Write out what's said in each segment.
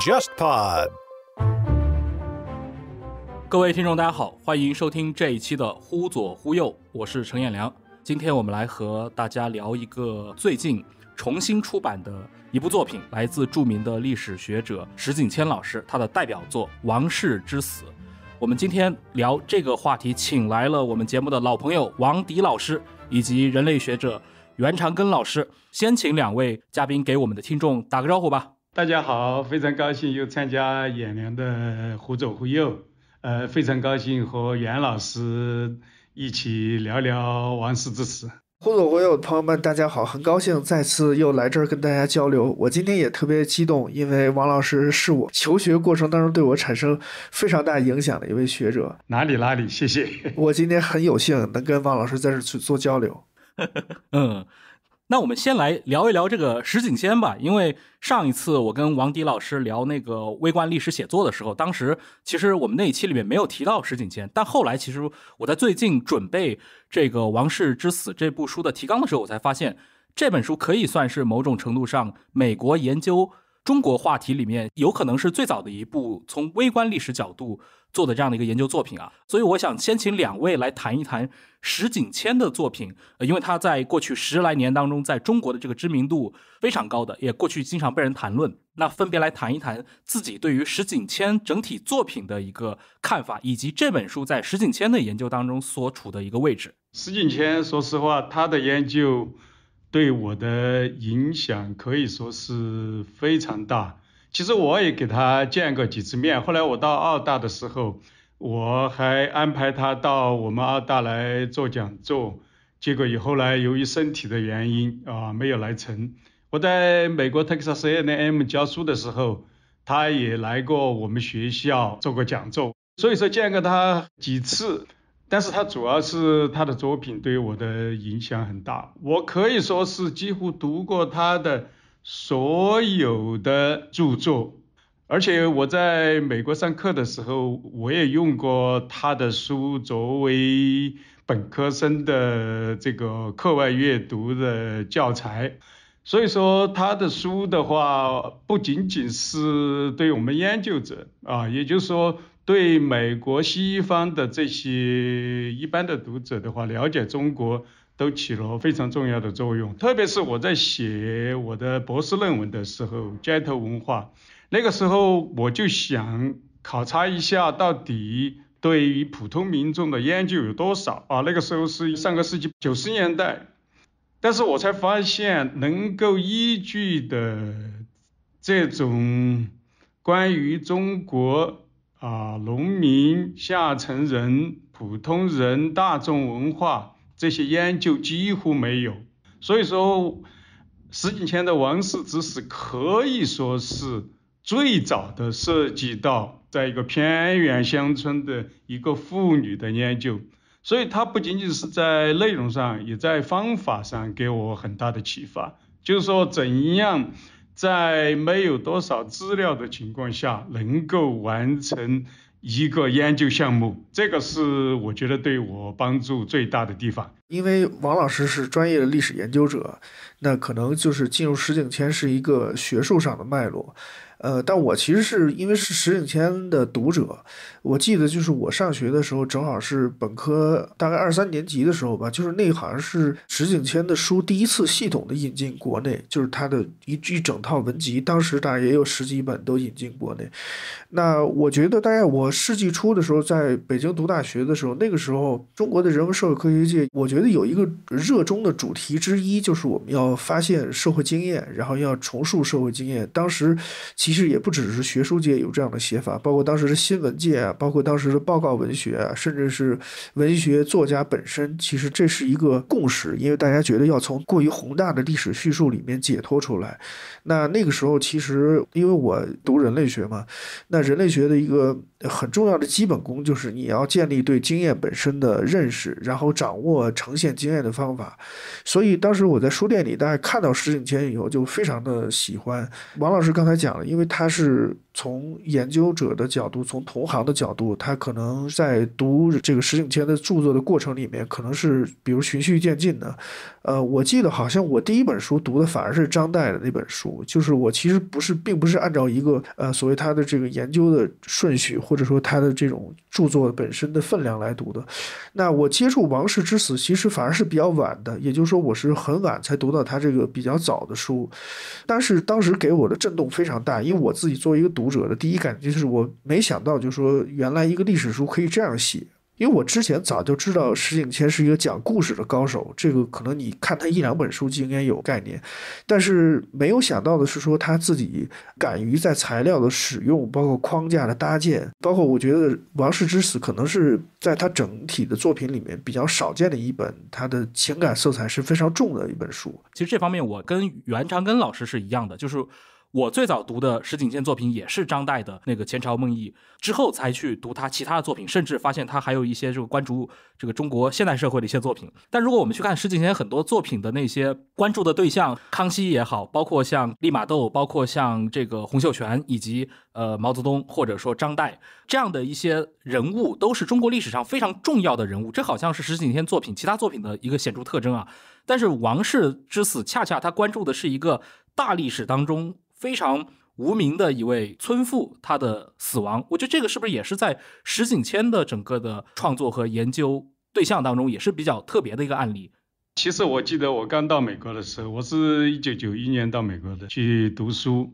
JustPod。各位听众，大家好，欢迎收听这一期的《忽左忽右》，我是陈彦良。今天我们来和大家聊一个最近重新出版的一部作品，来自著名的历史学者石景谦老师他的代表作《王室之死》。我们今天聊这个话题，请来了我们节目的老朋友王迪老师以及人类学者袁长根老师。先请两位嘉宾给我们的听众打个招呼吧。大家好，非常高兴又参加演良的忽左忽右，呃，非常高兴和袁老师一起聊聊王室之死。忽左忽右的朋友们，大家好，很高兴再次又来这儿跟大家交流。我今天也特别激动，因为王老师是我求学过程当中对我产生非常大影响的一位学者。哪里哪里，谢谢。我今天很有幸能跟王老师在这儿去做交流。嗯。那我们先来聊一聊这个石景先吧，因为上一次我跟王迪老师聊那个微观历史写作的时候，当时其实我们那一期里面没有提到石景先，但后来其实我在最近准备这个《王室之死》这部书的提纲的时候，我才发现这本书可以算是某种程度上美国研究中国话题里面有可能是最早的一部从微观历史角度。做的这样的一个研究作品啊，所以我想先请两位来谈一谈石景谦的作品，呃，因为他在过去十来年当中，在中国的这个知名度非常高的，也过去经常被人谈论。那分别来谈一谈自己对于石景谦整体作品的一个看法，以及这本书在石景谦的研究当中所处的一个位置。石景谦，说实话，他的研究对我的影响可以说是非常大。其实我也给他见过几次面，后来我到澳大的时候，我还安排他到我们澳大来做讲座，结果以后来由于身体的原因啊没有来成。我在美国 Texas A&M 教书的时候，他也来过我们学校做过讲座，所以说见过他几次，但是他主要是他的作品对我的影响很大，我可以说是几乎读过他的。所有的著作，而且我在美国上课的时候，我也用过他的书作为本科生的这个课外阅读的教材。所以说，他的书的话，不仅仅是对我们研究者啊，也就是说，对美国西方的这些一般的读者的话，了解中国。都起了非常重要的作用，特别是我在写我的博士论文的时候，街头文化，那个时候我就想考察一下，到底对于普通民众的研究有多少啊？那个时候是上个世纪九十年代，但是我才发现，能够依据的这种关于中国啊农民、下层人、普通人、大众文化。这些研究几乎没有，所以说石景谦的《王室之死》可以说是最早的涉及到在一个偏远乡村的一个妇女的研究，所以它不仅仅是在内容上，也在方法上给我很大的启发。就是说，怎样在没有多少资料的情况下，能够完成。一个研究项目，这个是我觉得对我帮助最大的地方。因为王老师是专业的历史研究者，那可能就是进入石景谦是一个学术上的脉络。呃，但我其实是因为是石景谦的读者，我记得就是我上学的时候，正好是本科大概二三年级的时候吧，就是那好像是石景谦的书第一次系统的引进国内，就是他的一一整套文集，当时大概也有十几本都引进国内。那我觉得大概我世纪初的时候，在北京读大学的时候，那个时候中国的人文社会科学界，我觉得有一个热衷的主题之一，就是我们要发现社会经验，然后要重塑社会经验。当时其其实也不只是学术界有这样的写法，包括当时的新闻界啊，包括当时的报告文学，甚至是文学作家本身，其实这是一个共识，因为大家觉得要从过于宏大的历史叙述里面解脱出来。那那个时候，其实因为我读人类学嘛，那人类学的一个很重要的基本功就是你要建立对经验本身的认识，然后掌握呈现经验的方法。所以当时我在书店里，大家看到石景谦以后，就非常的喜欢。王老师刚才讲了，因为他是从研究者的角度，从同行的角度，他可能在读这个石景谦的著作的过程里面，可能是比如循序渐进的。呃，我记得好像我第一本书读的反而是张岱的那本书，就是我其实不是，并不是按照一个呃所谓他的这个研究的顺序，或者说他的这种著作本身的分量来读的。那我接触王室之死，其实反而是比较晚的，也就是说我是很晚才读到他这个比较早的书，但是当时给我的震动非常大，因为我自己作为一个读者的第一感觉就是我没想到，就是说原来一个历史书可以这样写。因为我之前早就知道石景谦是一个讲故事的高手，这个可能你看他一两本书就应该有概念，但是没有想到的是说他自己敢于在材料的使用，包括框架的搭建，包括我觉得《王室之死》可能是在他整体的作品里面比较少见的一本，他的情感色彩是非常重的一本书。其实这方面我跟袁长根老师是一样的，就是。我最早读的石景谦作品也是张岱的那个《前朝梦忆》，之后才去读他其他的作品，甚至发现他还有一些这个关注这个中国现代社会的一些作品。但如果我们去看石景谦很多作品的那些关注的对象，康熙也好，包括像利玛窦，包括像这个洪秀全，以及呃毛泽东，或者说张岱这样的一些人物，都是中国历史上非常重要的人物。这好像是石景谦作品其他作品的一个显著特征啊。但是王室之死，恰恰他关注的是一个大历史当中。非常无名的一位村妇，她的死亡，我觉得这个是不是也是在石景谦的整个的创作和研究对象当中，也是比较特别的一个案例。其实我记得我刚到美国的时候，我是一九九一年到美国的去读书。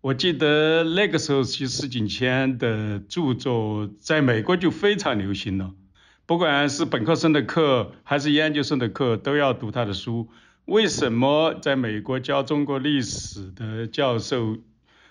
我记得那个时候，其实石景谦的著作在美国就非常流行了，不管是本科生的课还是研究生的课，都要读他的书。为什么在美国教中国历史的教授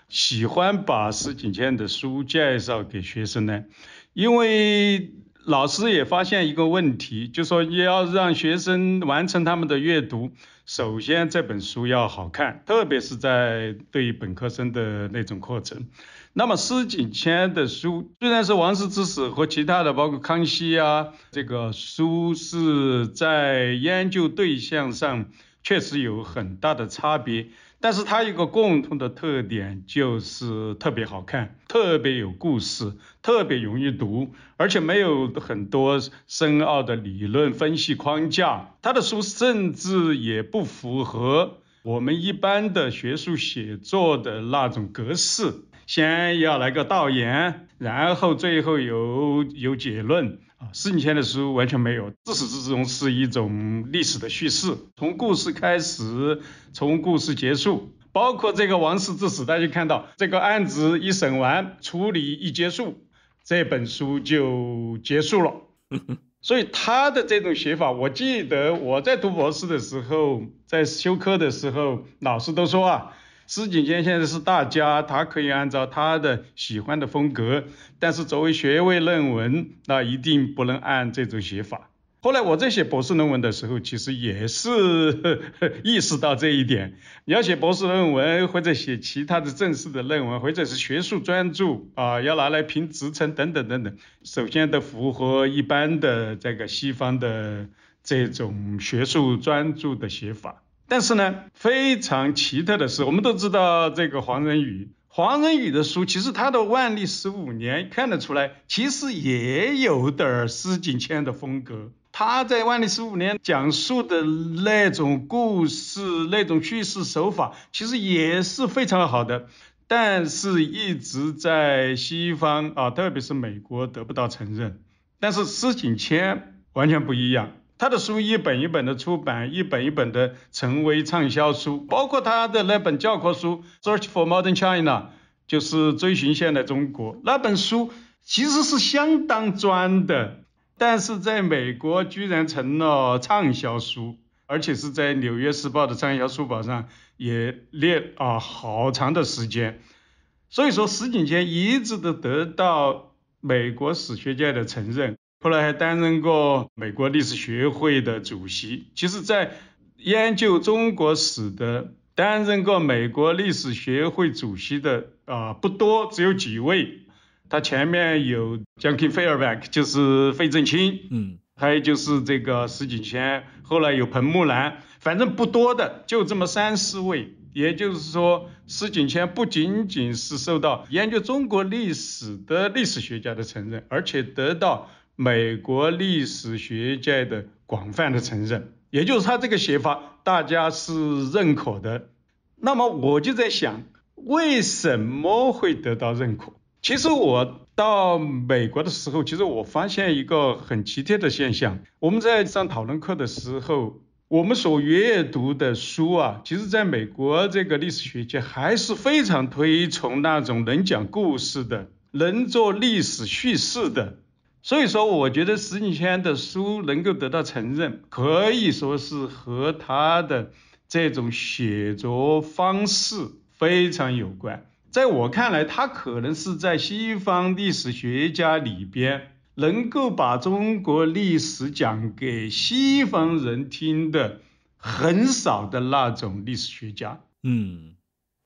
喜欢把石景谦的书介绍给学生呢？因为老师也发现一个问题，就说你要让学生完成他们的阅读，首先这本书要好看，特别是在对于本科生的那种课程。那么施景谦的书虽然是王室之死和其他的，包括康熙啊，这个书是在研究对象上。确实有很大的差别，但是它一个共同的特点就是特别好看，特别有故事，特别容易读，而且没有很多深奥的理论分析框架。他的书甚至也不符合我们一般的学术写作的那种格式，先要来个导言，然后最后有有结论。啊，四年前的书完全没有，自始至终是一种历史的叙事，从故事开始，从故事结束，包括这个王室之死，大家看到这个案子一审完，处理一结束，这本书就结束了。所以他的这种写法，我记得我在读博士的时候，在修课的时候，老师都说啊。石景谦现在是大家，他可以按照他的喜欢的风格，但是作为学位论文，那一定不能按这种写法。后来我在写博士论文的时候，其实也是呵 呵意识到这一点。你要写博士论文，或者写其他的正式的论文，或者是学术专著啊，要拿来评职称等等等等，首先得符合一般的这个西方的这种学术专著的写法。但是呢，非常奇特的是，我们都知道这个黄仁宇，黄仁宇的书，其实他的万历十五年看得出来，其实也有点儿石景谦的风格。他在万历十五年讲述的那种故事、那种叙事手法，其实也是非常好的，但是一直在西方啊，特别是美国得不到承认。但是施景谦完全不一样。他的书一本一本的出版，一本一本的成为畅销书，包括他的那本教科书《Search for Modern China》，就是追寻现代中国那本书，其实是相当专的，但是在美国居然成了畅销书，而且是在《纽约时报》的畅销书榜上也列啊好长的时间。所以说，石景谦一直都得到美国史学界的承认。后来还担任过美国历史学会的主席。其实，在研究中国史的，担任过美国历史学会主席的啊不多，只有几位。他前面有 Junkin Fairbank，就是费正清，嗯，还有就是这个石景谦，后来有彭木兰。反正不多的，就这么三四位。也就是说，石景谦不仅仅是受到研究中国历史的历史学家的承认，而且得到美国历史学界的广泛的承认。也就是他这个写法，大家是认可的。那么我就在想，为什么会得到认可？其实我到美国的时候，其实我发现一个很奇特的现象。我们在上讨论课的时候，我们所阅读的书啊，其实在美国这个历史学界还是非常推崇那种能讲故事的、能做历史叙事的。所以说，我觉得石景谦的书能够得到承认，可以说是和他的这种写作方式非常有关。在我看来，他可能是在西方历史学家里边。能够把中国历史讲给西方人听的很少的那种历史学家，嗯，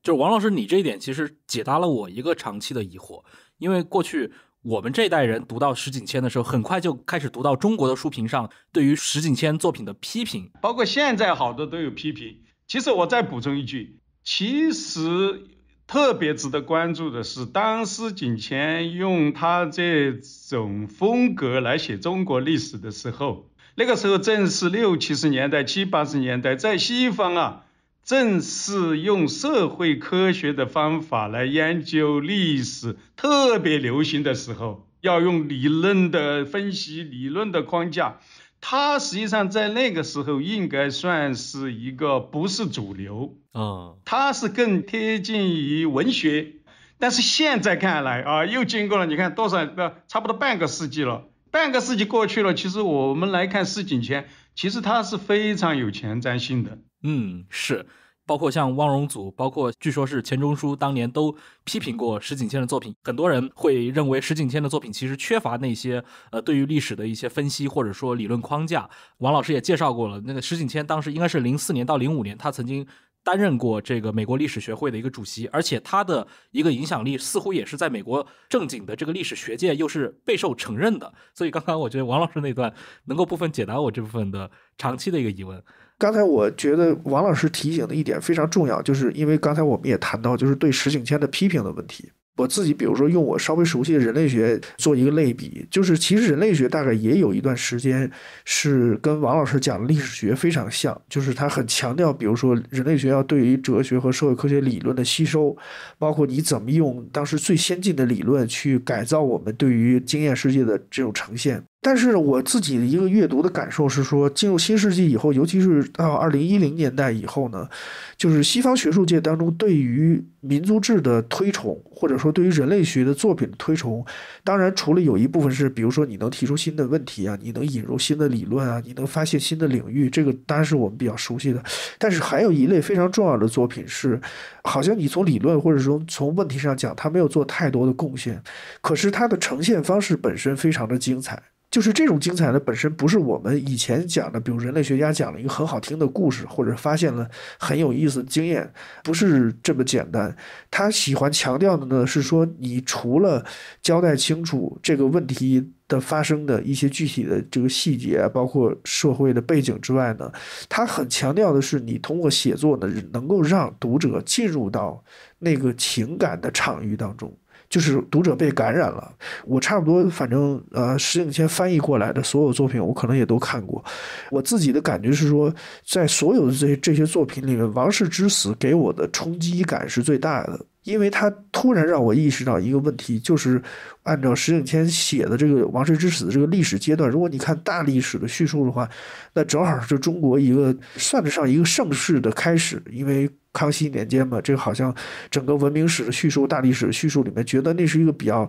就王老师，你这一点其实解答了我一个长期的疑惑，因为过去我们这一代人读到石景谦的时候，很快就开始读到中国的书评上对于石景谦作品的批评，包括现在好多都有批评。其实我再补充一句，其实。特别值得关注的是，当石景谦用他这种风格来写中国历史的时候，那个时候正是六七十年代、七八十年代，在西方啊，正是用社会科学的方法来研究历史特别流行的时候，要用理论的分析、理论的框架。它实际上在那个时候应该算是一个不是主流啊，他是更贴近于文学。但是现在看来啊，又经过了你看多少个差不多半个世纪了，半个世纪过去了，其实我们来看施景谦，其实它是非常有前瞻性的。嗯，是。包括像汪荣祖，包括据说是钱钟书当年都批评过石景谦的作品。很多人会认为石景谦的作品其实缺乏那些呃对于历史的一些分析或者说理论框架。王老师也介绍过了，那个石景谦当时应该是零四年到零五年，他曾经担任过这个美国历史学会的一个主席，而且他的一个影响力似乎也是在美国正经的这个历史学界又是备受承认的。所以刚刚我觉得王老师那段能够部分解答我这部分的长期的一个疑问。刚才我觉得王老师提醒的一点非常重要，就是因为刚才我们也谈到，就是对石景谦的批评的问题。我自己比如说用我稍微熟悉的人类学做一个类比，就是其实人类学大概也有一段时间是跟王老师讲的历史学非常像，就是他很强调，比如说人类学要对于哲学和社会科学理论的吸收，包括你怎么用当时最先进的理论去改造我们对于经验世界的这种呈现。但是我自己的一个阅读的感受是说，进入新世纪以后，尤其是到二零一零年代以后呢，就是西方学术界当中对于民族志的推崇，或者说对于人类学的作品推崇，当然除了有一部分是，比如说你能提出新的问题啊，你能引入新的理论啊，你能发现新的领域，这个当然是我们比较熟悉的。但是还有一类非常重要的作品是，好像你从理论或者说从问题上讲，他没有做太多的贡献，可是他的呈现方式本身非常的精彩。就是这种精彩的本身不是我们以前讲的，比如人类学家讲了一个很好听的故事，或者发现了很有意思的经验，不是这么简单。他喜欢强调的呢是说，你除了交代清楚这个问题的发生的一些具体的这个细节，包括社会的背景之外呢，他很强调的是你通过写作呢，能够让读者进入到那个情感的场域当中。就是读者被感染了，我差不多反正呃石景谦翻译过来的所有作品，我可能也都看过。我自己的感觉是说，在所有的这些这些作品里面，《王室之死》给我的冲击感是最大的，因为他突然让我意识到一个问题，就是按照石景谦写的这个《王室之死》的这个历史阶段，如果你看大历史的叙述的话，那正好是中国一个算得上一个盛世的开始，因为。康熙年间嘛，这个好像整个文明史的叙述、大历史的叙述里面，觉得那是一个比较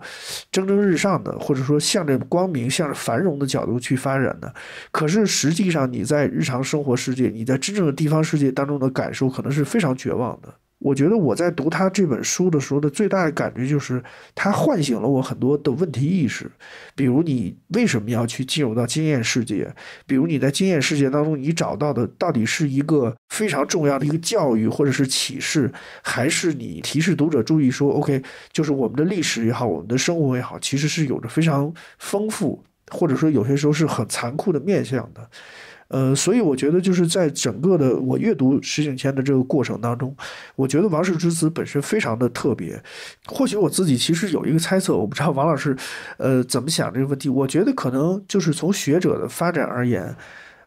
蒸蒸日上的，或者说向着光明、向着繁荣的角度去发展的。可是实际上，你在日常生活世界，你在真正的地方世界当中的感受，可能是非常绝望的。我觉得我在读他这本书的时候的最大的感觉就是，他唤醒了我很多的问题意识，比如你为什么要去进入到经验世界？比如你在经验世界当中，你找到的到底是一个非常重要的一个教育或者是启示，还是你提示读者注意说，OK，就是我们的历史也好，我们的生活也好，其实是有着非常丰富，或者说有些时候是很残酷的面相的。呃，所以我觉得就是在整个的我阅读石景谦的这个过程当中，我觉得王氏之子本身非常的特别。或许我自己其实有一个猜测，我不知道王老师呃怎么想这个问题。我觉得可能就是从学者的发展而言。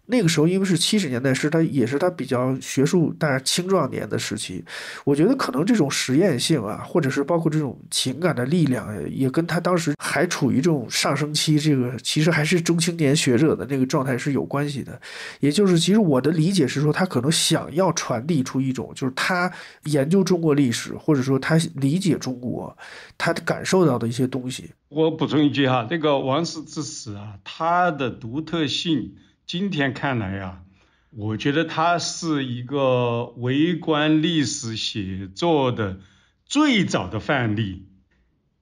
那个时候，因为是七十年代，是他也是他比较学术，但是青壮年的时期。我觉得可能这种实验性啊，或者是包括这种情感的力量，也跟他当时还处于这种上升期，这个其实还是中青年学者的那个状态是有关系的。也就是，其实我的理解是说，他可能想要传递出一种，就是他研究中国历史，或者说他理解中国，他感受到的一些东西。我补充一句哈，这个王室之死啊，它的独特性。今天看来呀，我觉得他是一个微观历史写作的最早的范例。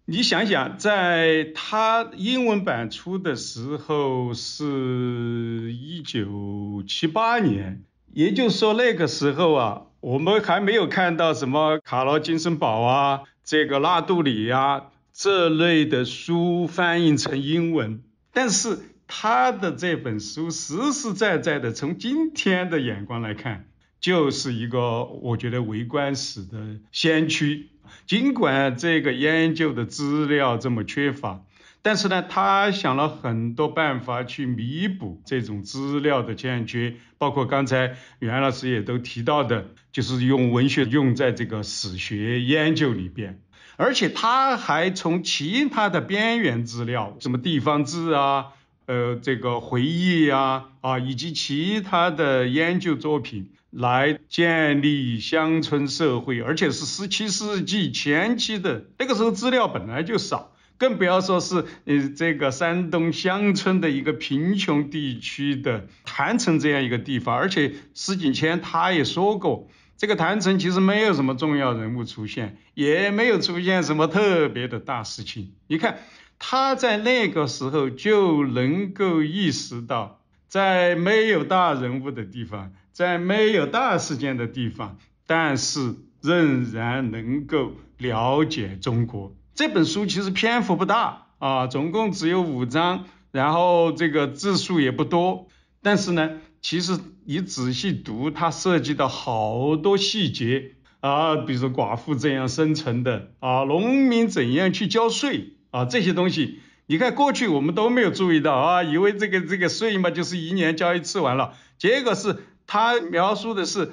你想想，在他英文版出的时候是一九七八年，也就是说那个时候啊，我们还没有看到什么卡罗金森堡啊、这个拉杜里呀这类的书翻译成英文，但是。他的这本书实实在在的，从今天的眼光来看，就是一个我觉得为官史的先驱。尽管这个研究的资料这么缺乏，但是呢，他想了很多办法去弥补这种资料的欠缺，包括刚才袁老师也都提到的，就是用文学用在这个史学研究里边，而且他还从其他的边缘资料，什么地方志啊。呃，这个回忆呀，啊，以及其他的研究作品，来建立乡村社会，而且是十七世纪前期的那个时候资料本来就少，更不要说是呃这个山东乡村的一个贫穷地区的郯城这样一个地方，而且石景谦他也说过，这个郯城其实没有什么重要人物出现，也没有出现什么特别的大事情，你看。他在那个时候就能够意识到，在没有大人物的地方，在没有大事件的地方，但是仍然能够了解中国。这本书其实篇幅不大啊，总共只有五章，然后这个字数也不多。但是呢，其实你仔细读，它涉及到好多细节啊，比如说寡妇怎样生存的啊，农民怎样去交税。啊，这些东西，你看过去我们都没有注意到啊，以为这个这个税嘛就是一年交一次完了，结果是他描述的是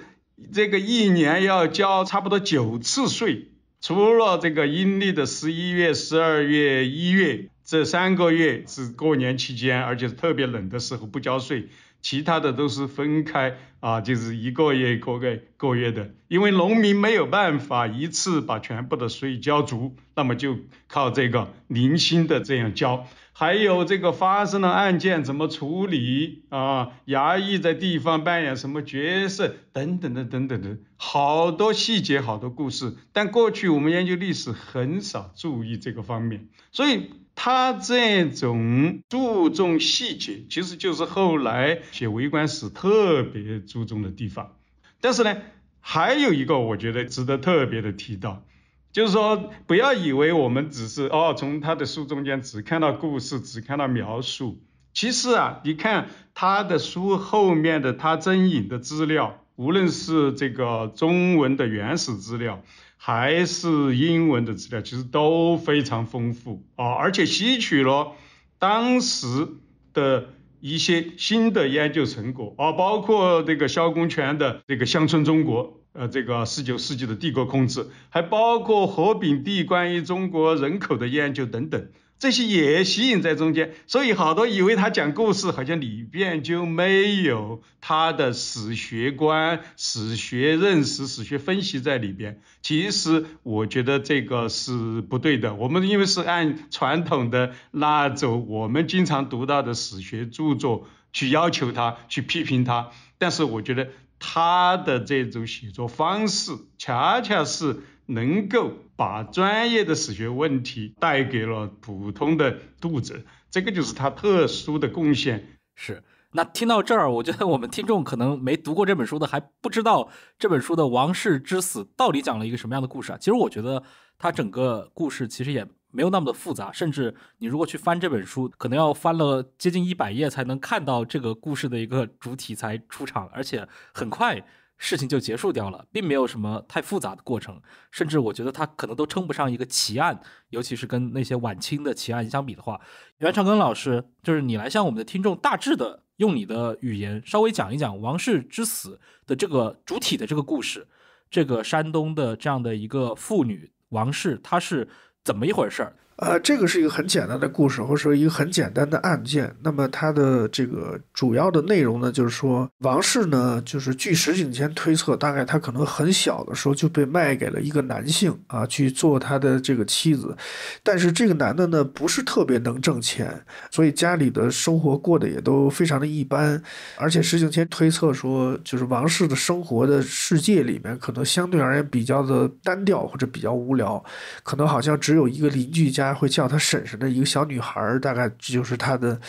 这个一年要交差不多九次税，除了这个阴历的十一月、十二月、一月这三个月是过年期间，而且是特别冷的时候不交税。其他的都是分开啊，就是一个月一个月个月的，因为农民没有办法一次把全部的税交足，那么就靠这个零星的这样交。还有这个发生的案件怎么处理啊？衙役在地方扮演什么角色？等等的等等的，好多细节，好多故事。但过去我们研究历史很少注意这个方面，所以。他这种注重细节，其实就是后来写微观史特别注重的地方。但是呢，还有一个我觉得值得特别的提到，就是说不要以为我们只是哦从他的书中间只看到故事，只看到描述。其实啊，你看他的书后面的他征引的资料，无论是这个中文的原始资料。还是英文的资料，其实都非常丰富啊，而且吸取了当时的一些新的研究成果啊，包括这个萧公权的这个乡村中国，呃，这个十九世纪的帝国控制，还包括何炳棣关于中国人口的研究等等。这些也吸引在中间，所以好多以为他讲故事，好像里边就没有他的史学观、史学认识、史学分析在里边。其实我觉得这个是不对的。我们因为是按传统的那种我们经常读到的史学著作去要求他、去批评他，但是我觉得他的这种写作方式，恰恰是。能够把专业的史学问题带给了普通的读者，这个就是他特殊的贡献。是，那听到这儿，我觉得我们听众可能没读过这本书的，还不知道这本书的王室之死到底讲了一个什么样的故事啊？其实我觉得它整个故事其实也没有那么的复杂，甚至你如果去翻这本书，可能要翻了接近一百页才能看到这个故事的一个主体才出场，而且很快事情就结束掉了，并没有什么太复杂的过程，甚至我觉得它可能都称不上一个奇案，尤其是跟那些晚清的奇案相比的话，袁长庚老师，就是你来向我们的听众大致的用你的语言稍微讲一讲王氏之死的这个主体的这个故事，这个山东的这样的一个妇女王氏，她是。怎么一回事儿？呃，这个是一个很简单的故事，或者说一个很简单的案件。那么它的这个主要的内容呢，就是说王氏呢，就是据石景谦推测，大概他可能很小的时候就被卖给了一个男性啊，去做他的这个妻子。但是这个男的呢，不是特别能挣钱，所以家里的生活过得也都非常的一般。而且石景谦推测说，就是王氏的生活的世界里面，可能相对而言比较的单调或者比较无聊，可能好像只有一个邻居家。会叫她婶婶的一个小女孩，大概就是她的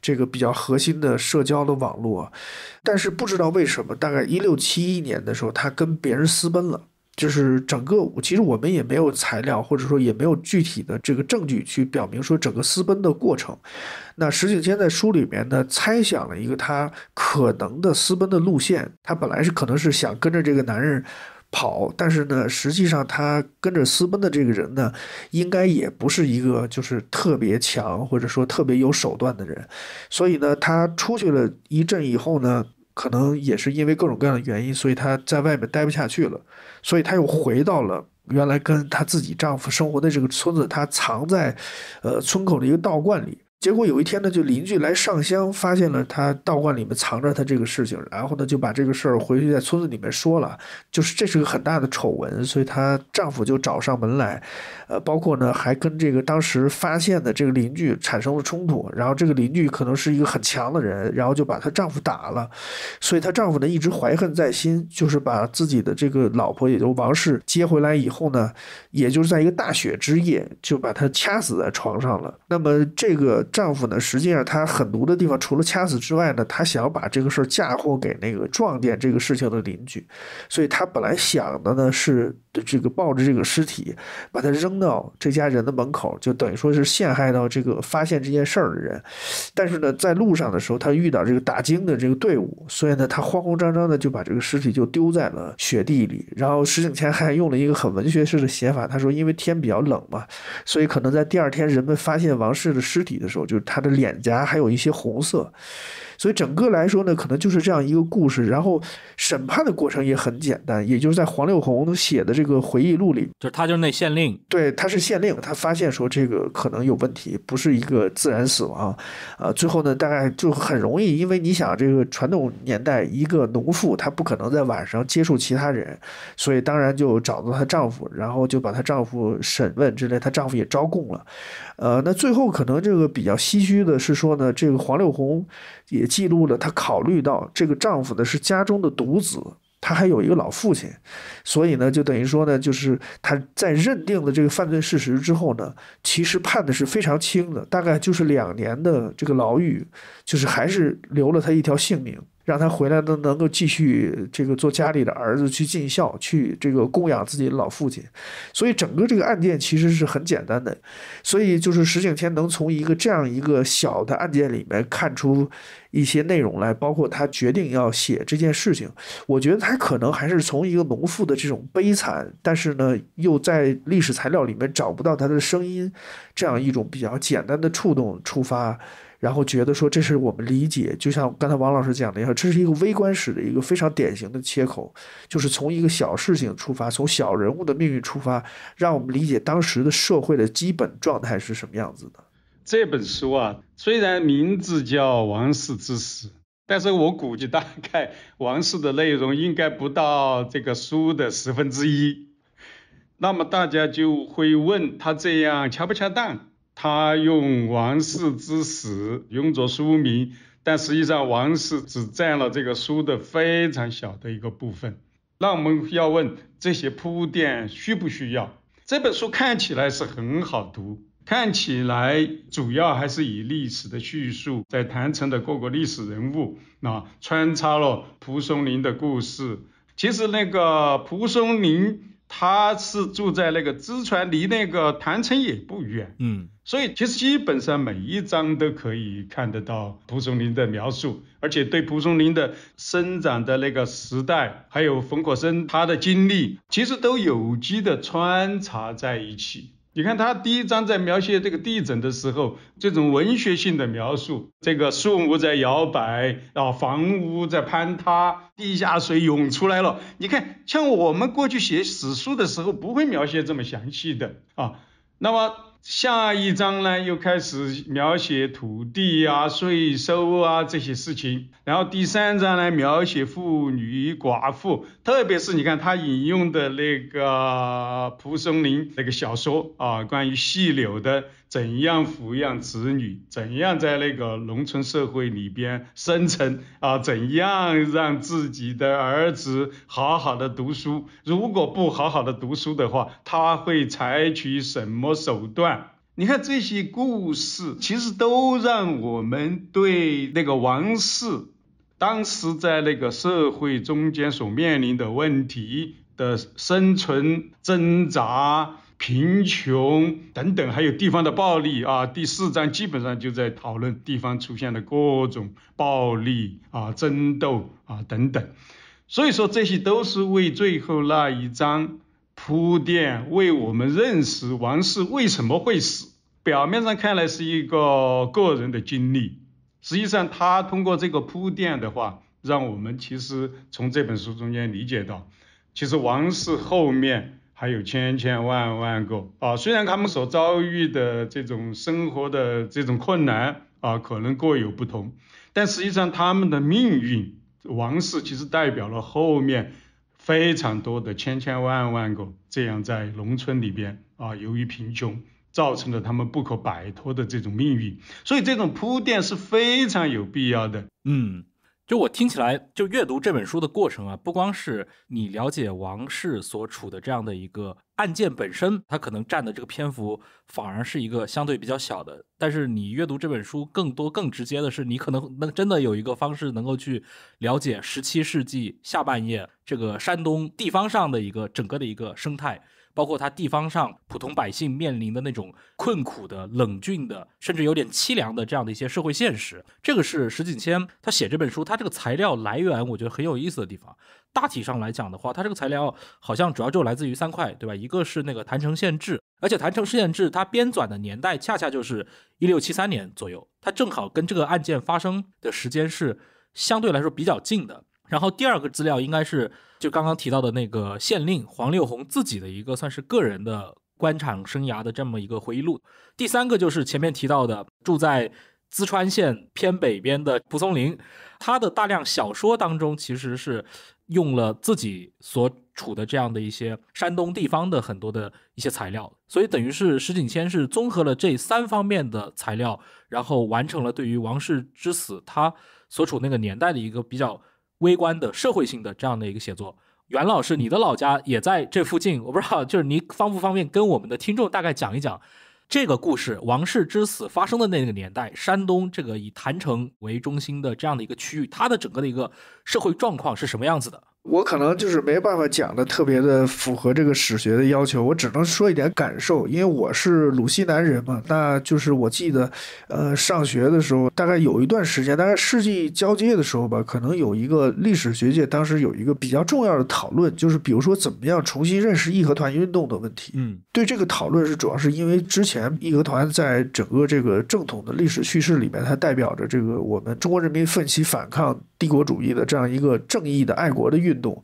这个比较核心的社交的网络。但是不知道为什么，大概一六七一年的时候，她跟别人私奔了。就是整个，其实我们也没有材料，或者说也没有具体的这个证据去表明说整个私奔的过程。那石景谦在书里面呢，猜想了一个他可能的私奔的路线。他本来是可能是想跟着这个男人。跑，但是呢，实际上他跟着私奔的这个人呢，应该也不是一个就是特别强或者说特别有手段的人，所以呢，他出去了一阵以后呢，可能也是因为各种各样的原因，所以他在外面待不下去了，所以他又回到了原来跟他自己丈夫生活的这个村子，他藏在，呃，村口的一个道观里。结果有一天呢，就邻居来上香，发现了他道观里面藏着他这个事情，然后呢就把这个事儿回去在村子里面说了，就是这是个很大的丑闻，所以她丈夫就找上门来，呃，包括呢还跟这个当时发现的这个邻居产生了冲突，然后这个邻居可能是一个很强的人，然后就把她丈夫打了，所以她丈夫呢一直怀恨在心，就是把自己的这个老婆，也就王氏接回来以后呢，也就是在一个大雪之夜就把她掐死在床上了。那么这个。丈夫呢，实际上他狠毒的地方，除了掐死之外呢，他想把这个事儿嫁祸给那个撞见这个事情的邻居，所以他本来想的呢是这个抱着这个尸体，把它扔到这家人的门口，就等于说是陷害到这个发现这件事儿的人。但是呢，在路上的时候，他遇到这个打更的这个队伍，所以呢，他慌慌张张的就把这个尸体就丢在了雪地里。然后石景谦还用了一个很文学式的写法，他说，因为天比较冷嘛，所以可能在第二天人们发现王氏的尸体的时候。就是他的脸颊还有一些红色。所以整个来说呢，可能就是这样一个故事。然后审判的过程也很简单，也就是在黄六红写的这个回忆录里，就是他就是那县令，对，他是县令，他发现说这个可能有问题，不是一个自然死亡，啊，最后呢，大概就很容易，因为你想这个传统年代，一个农妇她不可能在晚上接触其他人，所以当然就找到她丈夫，然后就把她丈夫审问之类，她丈夫也招供了，呃，那最后可能这个比较唏嘘的是说呢，这个黄六红也。记录了她考虑到这个丈夫呢是家中的独子，她还有一个老父亲，所以呢就等于说呢，就是她在认定了这个犯罪事实之后呢，其实判的是非常轻的，大概就是两年的这个牢狱，就是还是留了她一条性命。让他回来呢，能够继续这个做家里的儿子，去尽孝，去这个供养自己的老父亲。所以整个这个案件其实是很简单的。所以就是石景天能从一个这样一个小的案件里面看出一些内容来，包括他决定要写这件事情。我觉得他可能还是从一个农妇的这种悲惨，但是呢又在历史材料里面找不到他的声音，这样一种比较简单的触动出发。然后觉得说，这是我们理解，就像刚才王老师讲的样，这是一个微观史的一个非常典型的切口，就是从一个小事情出发，从小人物的命运出发，让我们理解当时的社会的基本状态是什么样子的。这本书啊，虽然名字叫《王室之死》，但是我估计大概王室的内容应该不到这个书的十分之一。那么大家就会问他这样恰不恰当？他用王氏之死用作书名，但实际上王氏只占了这个书的非常小的一个部分。那我们要问这些铺垫需不需要？这本书看起来是很好读，看起来主要还是以历史的叙述，在谈成的各个历史人物，那穿插了蒲松龄的故事。其实那个蒲松龄。他是住在那个淄川，离那个郯城也不远。嗯，所以其实基本上每一章都可以看得到蒲松龄的描述，而且对蒲松龄的生长的那个时代，还有冯可生他的经历，其实都有机的穿插在一起。你看他第一章在描写这个地震的时候，这种文学性的描述，这个树木在摇摆啊，房屋在坍塌，地下水涌出来了。你看，像我们过去写史书的时候，不会描写这么详细的啊。那么。下一章呢，又开始描写土地啊、税收啊这些事情。然后第三章呢，描写妇女寡妇，特别是你看他引用的那个蒲松龄那个小说啊，关于细柳的。怎样抚养子女？怎样在那个农村社会里边生存啊？怎样让自己的儿子好好的读书？如果不好好的读书的话，他会采取什么手段？你看这些故事，其实都让我们对那个王氏当时在那个社会中间所面临的问题的生存挣扎。贫穷等等，还有地方的暴力啊。第四章基本上就在讨论地方出现的各种暴力啊、争斗啊等等。所以说，这些都是为最后那一章铺垫，为我们认识王氏为什么会死。表面上看来是一个个人的经历，实际上他通过这个铺垫的话，让我们其实从这本书中间理解到，其实王氏后面。还有千千万万个啊，虽然他们所遭遇的这种生活的这种困难啊，可能各有不同，但实际上他们的命运，王室其实代表了后面非常多的千千万万个这样在农村里边啊，由于贫穷造成了他们不可摆脱的这种命运，所以这种铺垫是非常有必要的。嗯。就我听起来，就阅读这本书的过程啊，不光是你了解王室所处的这样的一个案件本身，它可能占的这个篇幅反而是一个相对比较小的。但是你阅读这本书，更多更直接的是，你可能能真的有一个方式能够去了解十七世纪下半叶这个山东地方上的一个整个的一个生态。包括他地方上普通百姓面临的那种困苦的、冷峻的，甚至有点凄凉的这样的一些社会现实，这个是石景谦他写这本书，他这个材料来源，我觉得很有意思的地方。大体上来讲的话，他这个材料好像主要就来自于三块，对吧？一个是那个《坛城县志》，而且《坛城县志》它编纂的年代恰恰就是一六七三年左右，它正好跟这个案件发生的时间是相对来说比较近的。然后第二个资料应该是就刚刚提到的那个县令黄六红自己的一个算是个人的官场生涯的这么一个回忆录。第三个就是前面提到的住在淄川县偏北边的蒲松龄，他的大量小说当中其实是用了自己所处的这样的一些山东地方的很多的一些材料，所以等于是石景谦是综合了这三方面的材料，然后完成了对于王氏之死他所处那个年代的一个比较。微观的社会性的这样的一个写作，袁老师，你的老家也在这附近，我不知道，就是你方不方便跟我们的听众大概讲一讲这个故事，王氏之死发生的那个年代，山东这个以郯城为中心的这样的一个区域，它的整个的一个社会状况是什么样子的？我可能就是没办法讲的特别的符合这个史学的要求，我只能说一点感受，因为我是鲁西南人嘛。那就是我记得，呃，上学的时候，大概有一段时间，大概世纪交接的时候吧，可能有一个历史学界当时有一个比较重要的讨论，就是比如说怎么样重新认识义和团运动的问题。嗯，对这个讨论是主要是因为之前义和团在整个这个正统的历史叙事里面，它代表着这个我们中国人民奋起反抗帝国主义的这样一个正义的爱国的运。运动，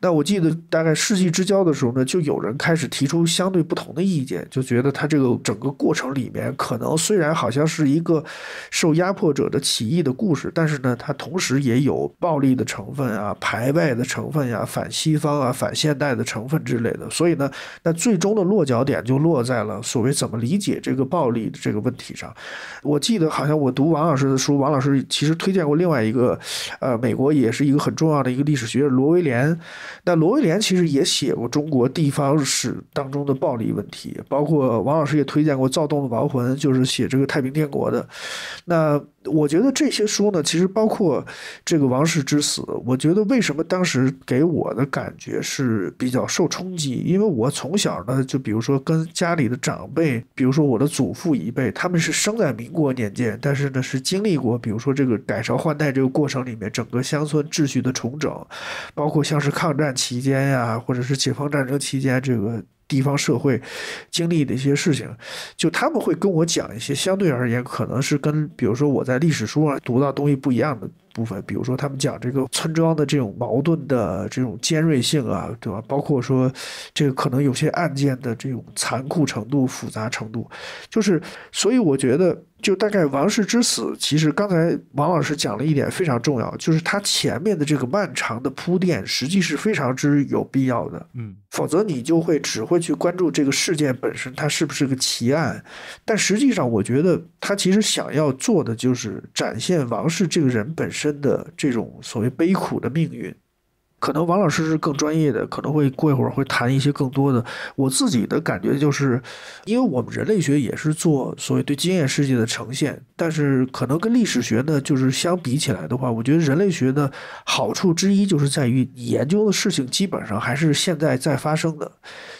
那我记得大概世纪之交的时候呢，就有人开始提出相对不同的意见，就觉得他这个整个过程里面，可能虽然好像是一个受压迫者的起义的故事，但是呢，它同时也有暴力的成分啊、排外的成分呀、反西方啊、反现代的成分之类的。所以呢，那最终的落脚点就落在了所谓怎么理解这个暴力的这个问题上。我记得好像我读王老师的书，王老师其实推荐过另外一个，呃，美国也是一个很重要的一个历史学者罗。威廉，那罗威廉其实也写过中国地方史当中的暴力问题，包括王老师也推荐过《躁动的亡魂》，就是写这个太平天国的。那我觉得这些书呢，其实包括这个《王室之死》，我觉得为什么当时给我的感觉是比较受冲击？因为我从小呢，就比如说跟家里的长辈，比如说我的祖父一辈，他们是生在民国年间，但是呢是经历过，比如说这个改朝换代这个过程里面，整个乡村秩序的重整，包括像是抗战期间呀，或者是解放战争期间这个。地方社会经历的一些事情，就他们会跟我讲一些相对而言可能是跟比如说我在历史书上读到东西不一样的部分，比如说他们讲这个村庄的这种矛盾的这种尖锐性啊，对吧？包括说这个可能有些案件的这种残酷程度、复杂程度，就是所以我觉得。就大概王氏之死，其实刚才王老师讲了一点非常重要，就是他前面的这个漫长的铺垫，实际是非常之有必要的。嗯，否则你就会只会去关注这个事件本身，它是不是个奇案。但实际上，我觉得他其实想要做的就是展现王氏这个人本身真的这种所谓悲苦的命运。可能王老师是更专业的，可能会过一会儿会谈一些更多的。我自己的感觉就是，因为我们人类学也是做所谓对经验世界的呈现，但是可能跟历史学呢，就是相比起来的话，我觉得人类学的好处之一就是在于你研究的事情基本上还是现在在发生的，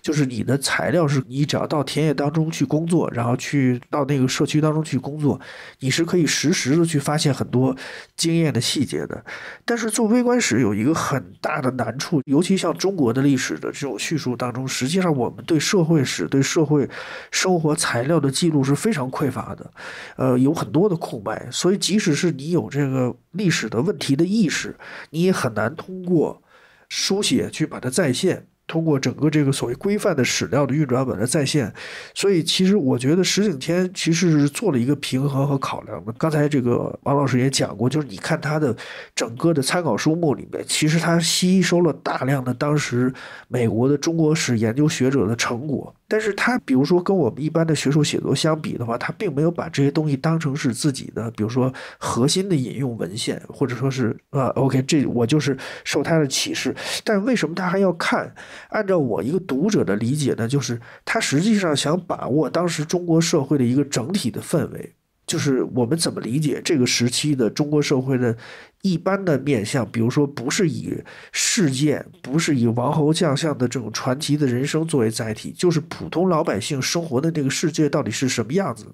就是你的材料是你只要到田野当中去工作，然后去到那个社区当中去工作，你是可以实时的去发现很多经验的细节的。但是做微观史有一个很大。大的难处，尤其像中国的历史的这种叙述当中，实际上我们对社会史、对社会生活材料的记录是非常匮乏的，呃，有很多的空白。所以，即使是你有这个历史的问题的意识，你也很难通过书写去把它再现。通过整个这个所谓规范的史料的运转本的再现，所以其实我觉得石景天其实是做了一个平衡和考量的。刚才这个王老师也讲过，就是你看他的整个的参考书目里面，其实他吸收了大量的当时美国的中国史研究学者的成果。但是他比如说跟我们一般的学术写作相比的话，他并没有把这些东西当成是自己的，比如说核心的引用文献，或者说是啊，OK，这我就是受他的启示。但为什么他还要看？按照我一个读者的理解呢，就是他实际上想把握当时中国社会的一个整体的氛围。就是我们怎么理解这个时期的中国社会的一般的面相，比如说不是以事件，不是以王侯将相的这种传奇的人生作为载体，就是普通老百姓生活的这个世界到底是什么样子的。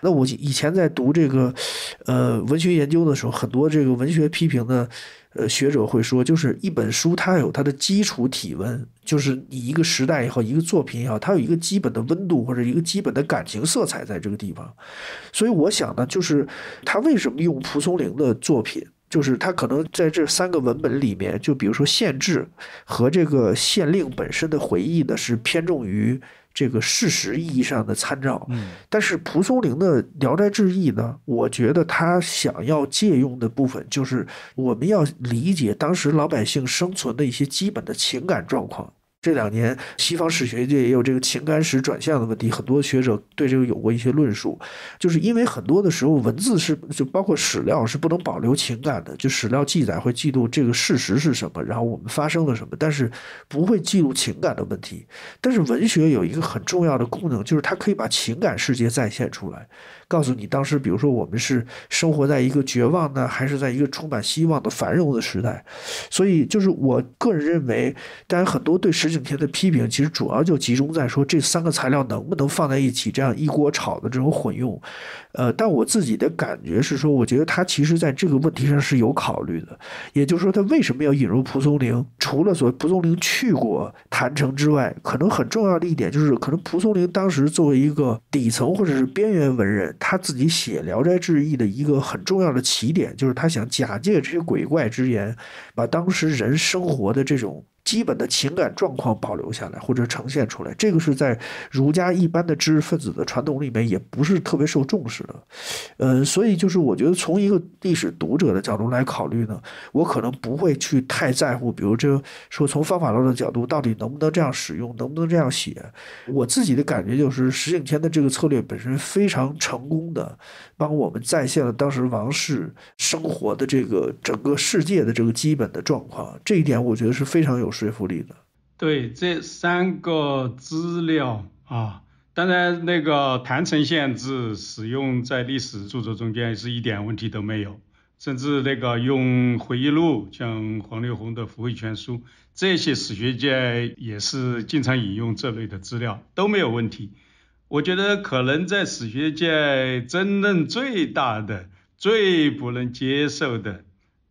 那我以前在读这个，呃，文学研究的时候，很多这个文学批评呢。呃，学者会说，就是一本书它有它的基础体温，就是你一个时代也好，一个作品也好，它有一个基本的温度或者一个基本的感情色彩在这个地方。所以我想呢，就是他为什么用蒲松龄的作品，就是他可能在这三个文本里面，就比如说县志和这个县令本身的回忆呢，是偏重于。这个事实意义上的参照，嗯，但是蒲松龄的《聊斋志异》呢，我觉得他想要借用的部分，就是我们要理解当时老百姓生存的一些基本的情感状况。这两年，西方史学界也有这个情感史转向的问题，很多学者对这个有过一些论述，就是因为很多的时候文字是就包括史料是不能保留情感的，就史料记载会记录这个事实是什么，然后我们发生了什么，但是不会记录情感的问题。但是文学有一个很重要的功能，就是它可以把情感世界再现出来。告诉你，当时比如说我们是生活在一个绝望呢，还是在一个充满希望的繁荣的时代？所以，就是我个人认为，当然很多对石景天的批评，其实主要就集中在说这三个材料能不能放在一起，这样一锅炒的这种混用。呃，但我自己的感觉是说，我觉得他其实在这个问题上是有考虑的。也就是说，他为什么要引入蒲松龄？除了所谓蒲松龄去过郯城之外，可能很重要的一点就是，可能蒲松龄当时作为一个底层或者是边缘文人。他自己写《聊斋志异》的一个很重要的起点，就是他想假借这些鬼怪之言，把当时人生活的这种。基本的情感状况保留下来或者呈现出来，这个是在儒家一般的知识分子的传统里面也不是特别受重视的，嗯，所以就是我觉得从一个历史读者的角度来考虑呢，我可能不会去太在乎，比如这说从方法论的角度到底能不能这样使用，能不能这样写，我自己的感觉就是石景天的这个策略本身非常成功的帮我们再现了当时王室生活的这个整个世界的这个基本的状况，这一点我觉得是非常有。说服力的，对这三个资料啊，当然，那个坛城县志使用在历史著作中间是一点问题都没有，甚至那个用回忆录，像黄六红的《福慧全书》，这些史学界也是经常引用这类的资料，都没有问题。我觉得可能在史学界争论最大的、最不能接受的，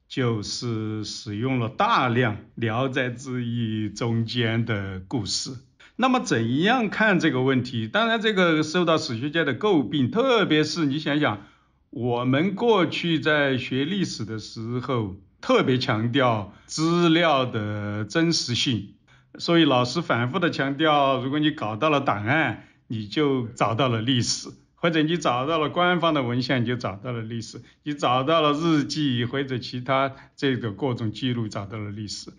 就是使用了大量《聊斋志异》中间的故事。那么怎样看这个问题？当然，这个受到史学界的诟病，特别是你想想，我们过去在学历史的时候，特别强调资料的真实性，所以老师反复的强调，如果你搞到了档案，你就找到了历史，或者你找到了官方的文献，你就找到了历史，你找到了日记或者其他这个各种记录，找到了历史。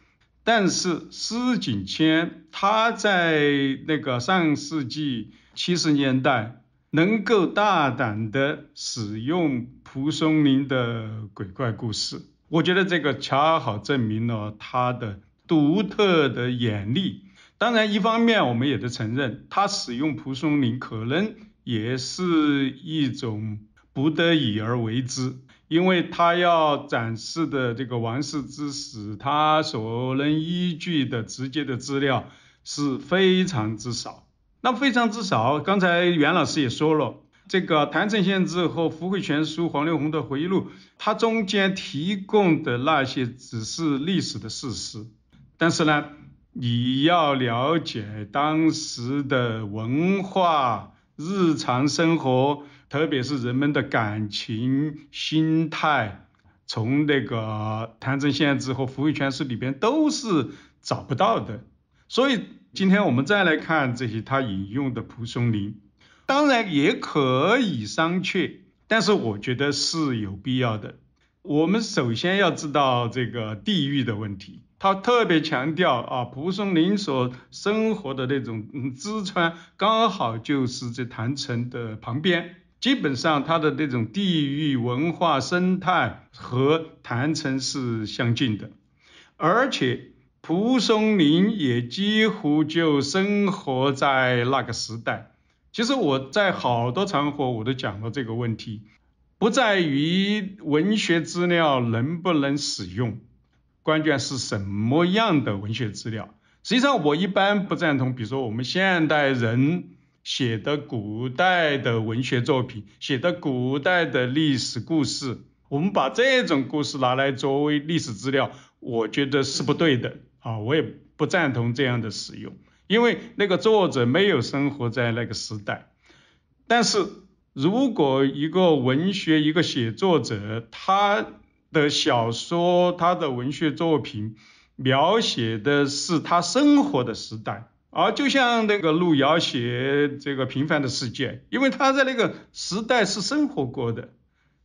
但是施景谦他在那个上世纪七十年代能够大胆的使用蒲松龄的鬼怪故事，我觉得这个恰好证明了他的独特的眼力。当然，一方面我们也得承认，他使用蒲松龄可能也是一种不得已而为之。因为他要展示的这个王室之史，他所能依据的直接的资料是非常之少。那非常之少，刚才袁老师也说了，这个谭城县志和福慧全书、黄六红的回忆录，它中间提供的那些只是历史的事实。但是呢，你要了解当时的文化、日常生活。特别是人们的感情、心态，从那个《谭城县志》和《福慧全书》里边都是找不到的。所以今天我们再来看这些他引用的蒲松龄，当然也可以商榷，但是我觉得是有必要的。我们首先要知道这个地域的问题，他特别强调啊，蒲松龄所生活的那种淄川，刚好就是这谭城的旁边。基本上，它的那种地域文化生态和坛城是相近的，而且蒲松龄也几乎就生活在那个时代。其实我在好多场合我都讲过这个问题，不在于文学资料能不能使用，关键是什么样的文学资料。实际上，我一般不赞同，比如说我们现代人。写的古代的文学作品，写的古代的历史故事，我们把这种故事拿来作为历史资料，我觉得是不对的啊，我也不赞同这样的使用，因为那个作者没有生活在那个时代。但是如果一个文学一个写作者，他的小说他的文学作品描写的是他生活的时代。而，就像那个路遥写这个平凡的世界，因为他在那个时代是生活过的，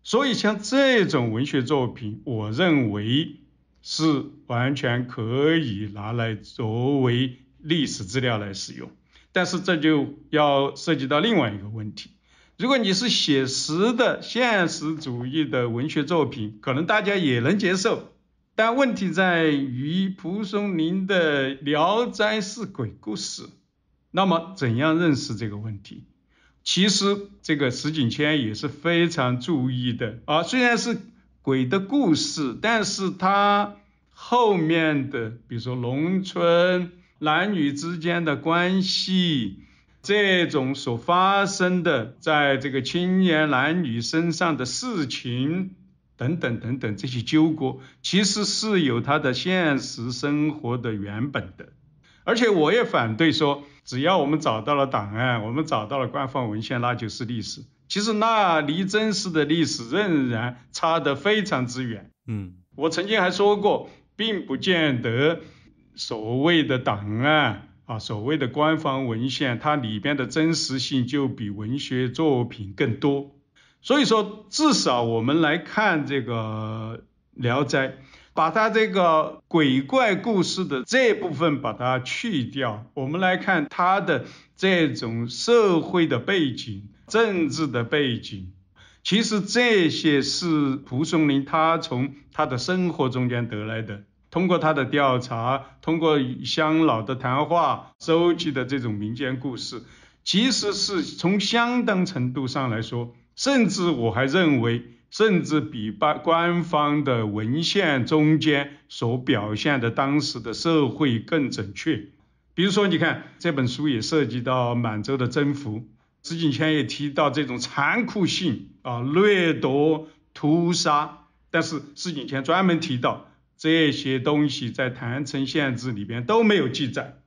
所以像这种文学作品，我认为是完全可以拿来作为历史资料来使用。但是这就要涉及到另外一个问题，如果你是写实的现实主义的文学作品，可能大家也能接受。但问题在于蒲松龄的《聊斋》是鬼故事，那么怎样认识这个问题？其实这个石景谦也是非常注意的啊，虽然是鬼的故事，但是他后面的，比如说农村男女之间的关系，这种所发生的在这个青年男女身上的事情。等等等等，这些纠葛其实是有它的现实生活的原本的，而且我也反对说，只要我们找到了档案，我们找到了官方文献，那就是历史。其实那离真实的历史仍然差得非常之远。嗯，我曾经还说过，并不见得所谓的档案啊，所谓的官方文献，它里边的真实性就比文学作品更多。所以说，至少我们来看这个《聊斋》，把它这个鬼怪故事的这部分把它去掉，我们来看它的这种社会的背景、政治的背景，其实这些是蒲松龄他从他的生活中间得来的，通过他的调查，通过乡老的谈话收集的这种民间故事。其实是从相当程度上来说，甚至我还认为，甚至比官官方的文献中间所表现的当时的社会更准确。比如说，你看这本书也涉及到满洲的征服，石景谦也提到这种残酷性啊，掠夺、屠杀，但是石景谦专门提到这些东西在《坛城县志》里边都没有记载。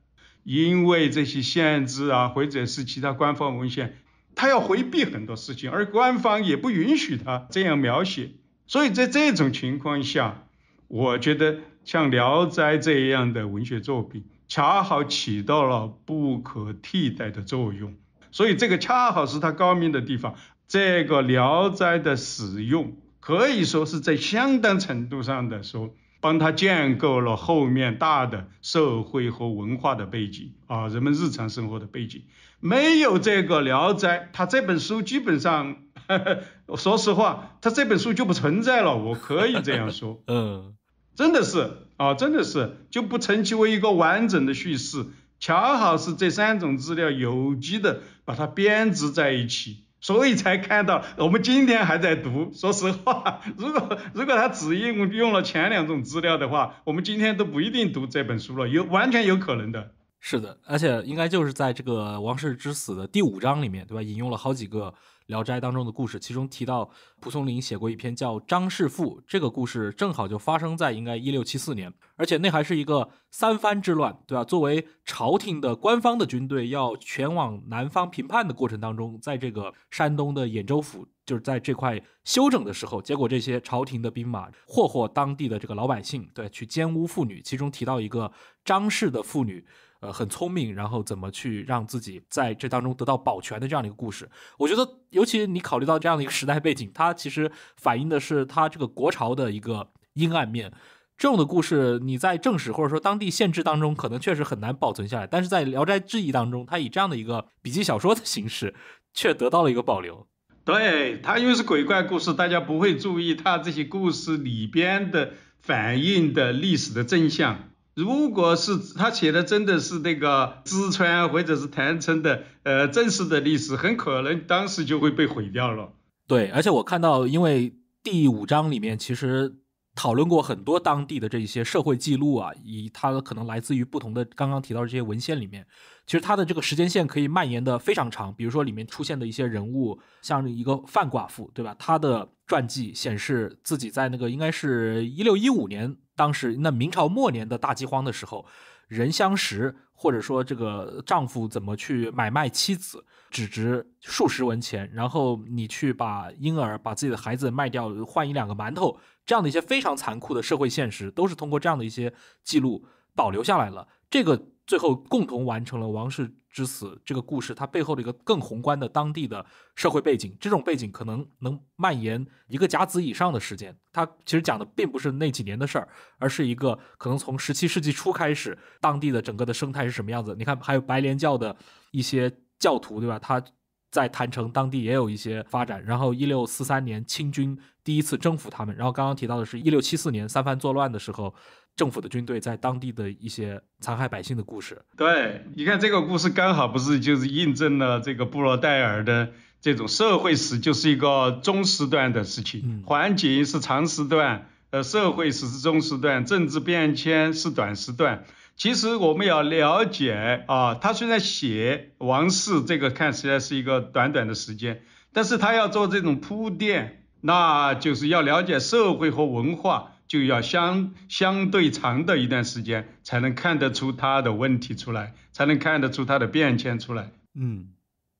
因为这些限制啊，或者是其他官方文献，他要回避很多事情，而官方也不允许他这样描写，所以在这种情况下，我觉得像《聊斋》这样的文学作品，恰好起到了不可替代的作用，所以这个恰好是他高明的地方。这个《聊斋》的使用，可以说是在相当程度上的说。帮他建构了后面大的社会和文化的背景啊，人们日常生活的背景。没有这个《聊斋》，他这本书基本上，说实话，他这本书就不存在了。我可以这样说，嗯，真的是啊，真的是就不成其为一个完整的叙事。恰好是这三种资料有机的把它编织在一起。所以才看到我们今天还在读。说实话，如果如果他只用用了前两种资料的话，我们今天都不一定读这本书了，有完全有可能的。是的，而且应该就是在这个王室之死的第五章里面，对吧？引用了好几个。《聊斋》当中的故事，其中提到蒲松龄写过一篇叫《张氏赋》，这个故事正好就发生在应该一六七四年，而且那还是一个三藩之乱，对吧？作为朝廷的官方的军队要前往南方平叛的过程当中，在这个山东的兖州府，就是在这块休整的时候，结果这些朝廷的兵马霍霍当地的这个老百姓，对，去奸污妇女，其中提到一个张氏的妇女。呃，很聪明，然后怎么去让自己在这当中得到保全的这样的一个故事，我觉得，尤其你考虑到这样的一个时代背景，它其实反映的是它这个国潮的一个阴暗面。这种的故事，你在正史或者说当地县志当中，可能确实很难保存下来，但是在《聊斋志异》当中，它以这样的一个笔记小说的形式，却得到了一个保留。对，它因为是鬼怪故事，大家不会注意它这些故事里边的反映的历史的真相。如果是他写的真的是那个淄川或者是郯城的呃真实的历史，很可能当时就会被毁掉了。对，而且我看到，因为第五章里面其实讨论过很多当地的这一些社会记录啊，以它可能来自于不同的刚刚提到这些文献里面。其实它的这个时间线可以蔓延的非常长，比如说里面出现的一些人物，像一个范寡妇，对吧？她的传记显示自己在那个应该是一六一五年，当时那明朝末年的大饥荒的时候，人相识，或者说这个丈夫怎么去买卖妻子，只值数十文钱，然后你去把婴儿、把自己的孩子卖掉换一两个馒头，这样的一些非常残酷的社会现实，都是通过这样的一些记录保留下来了。这个。最后共同完成了王室之死这个故事，它背后的一个更宏观的当地的社会背景，这种背景可能能蔓延一个甲子以上的时间。它其实讲的并不是那几年的事儿，而是一个可能从十七世纪初开始，当地的整个的生态是什么样子。你看，还有白莲教的一些教徒，对吧？他在坛城当地也有一些发展。然后，一六四三年清军第一次征服他们。然后，刚刚提到的是一六七四年三藩作乱的时候。政府的军队在当地的一些残害百姓的故事。对，你看这个故事刚好不是就是印证了这个布罗代尔的这种社会史就是一个中时段的事情，环境是长时段，呃，社会史是中时段，政治变迁是短时段。其实我们要了解啊，他虽然写王室这个看起来是一个短短的时间，但是他要做这种铺垫，那就是要了解社会和文化。就要相相对长的一段时间，才能看得出他的问题出来，才能看得出他的变迁出来。嗯，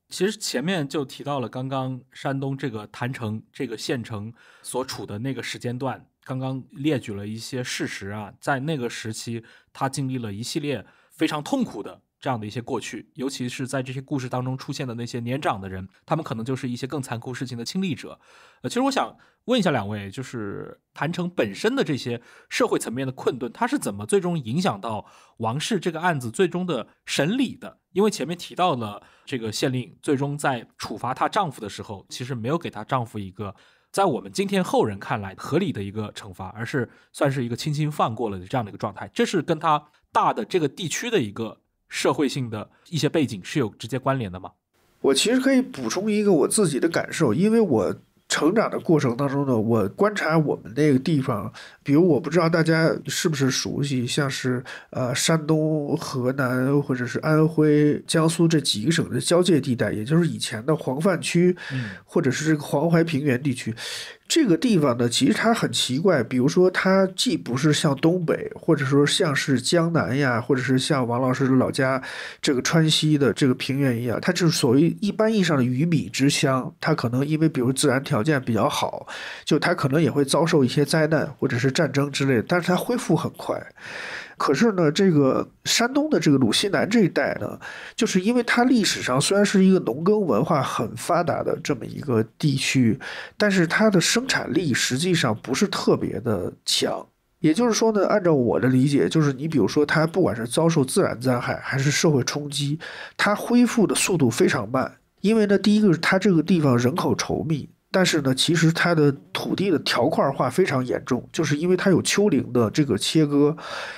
其实前面就提到了，刚刚山东这个坛城这个县城所处的那个时间段，刚刚列举了一些事实啊，在那个时期，他经历了一系列非常痛苦的。这样的一些过去，尤其是在这些故事当中出现的那些年长的人，他们可能就是一些更残酷事情的亲历者。呃，其实我想问一下两位，就是谭城本身的这些社会层面的困顿，它是怎么最终影响到王氏这个案子最终的审理的？因为前面提到了这个县令最终在处罚她丈夫的时候，其实没有给她丈夫一个在我们今天后人看来合理的一个惩罚，而是算是一个轻轻放过了的这样的一个状态。这是跟他大的这个地区的一个。社会性的一些背景是有直接关联的吗？我其实可以补充一个我自己的感受，因为我。成长的过程当中呢，我观察我们那个地方，比如我不知道大家是不是熟悉，像是呃山东、河南或者是安徽、江苏这几个省的交界地带，也就是以前的黄泛区，或者是这个黄淮平原地区。这个地方呢，其实它很奇怪，比如说它既不是像东北，或者说像是江南呀，或者是像王老师老家这个川西的这个平原一样，它就是所谓一般意义上的鱼米之乡。它可能因为比如自然条件比较好，就它可能也会遭受一些灾难或者是战争之类的，但是它恢复很快。可是呢，这个山东的这个鲁西南这一带呢，就是因为它历史上虽然是一个农耕文化很发达的这么一个地区，但是它的生产力实际上不是特别的强。也就是说呢，按照我的理解，就是你比如说它不管是遭受自然灾害还是社会冲击，它恢复的速度非常慢。因为呢，第一个是它这个地方人口稠密。但是呢，其实它的土地的条块化非常严重，就是因为它有丘陵的这个切割，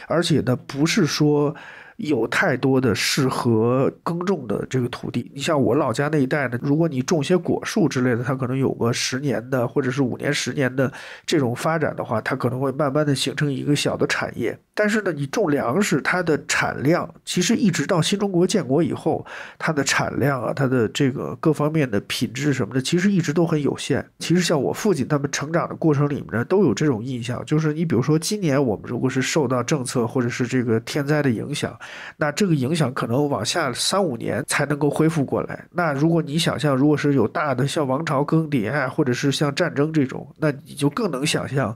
而且呢，不是说。有太多的适合耕种的这个土地，你像我老家那一带呢，如果你种些果树之类的，它可能有个十年的或者是五年、十年的这种发展的话，它可能会慢慢的形成一个小的产业。但是呢，你种粮食，它的产量其实一直到新中国建国以后，它的产量啊，它的这个各方面的品质什么的，其实一直都很有限。其实像我父亲他们成长的过程里面呢，都有这种印象，就是你比如说今年我们如果是受到政策或者是这个天灾的影响。那这个影响可能往下三五年才能够恢复过来。那如果你想象，如果是有大的像王朝更迭啊，或者是像战争这种，那你就更能想象。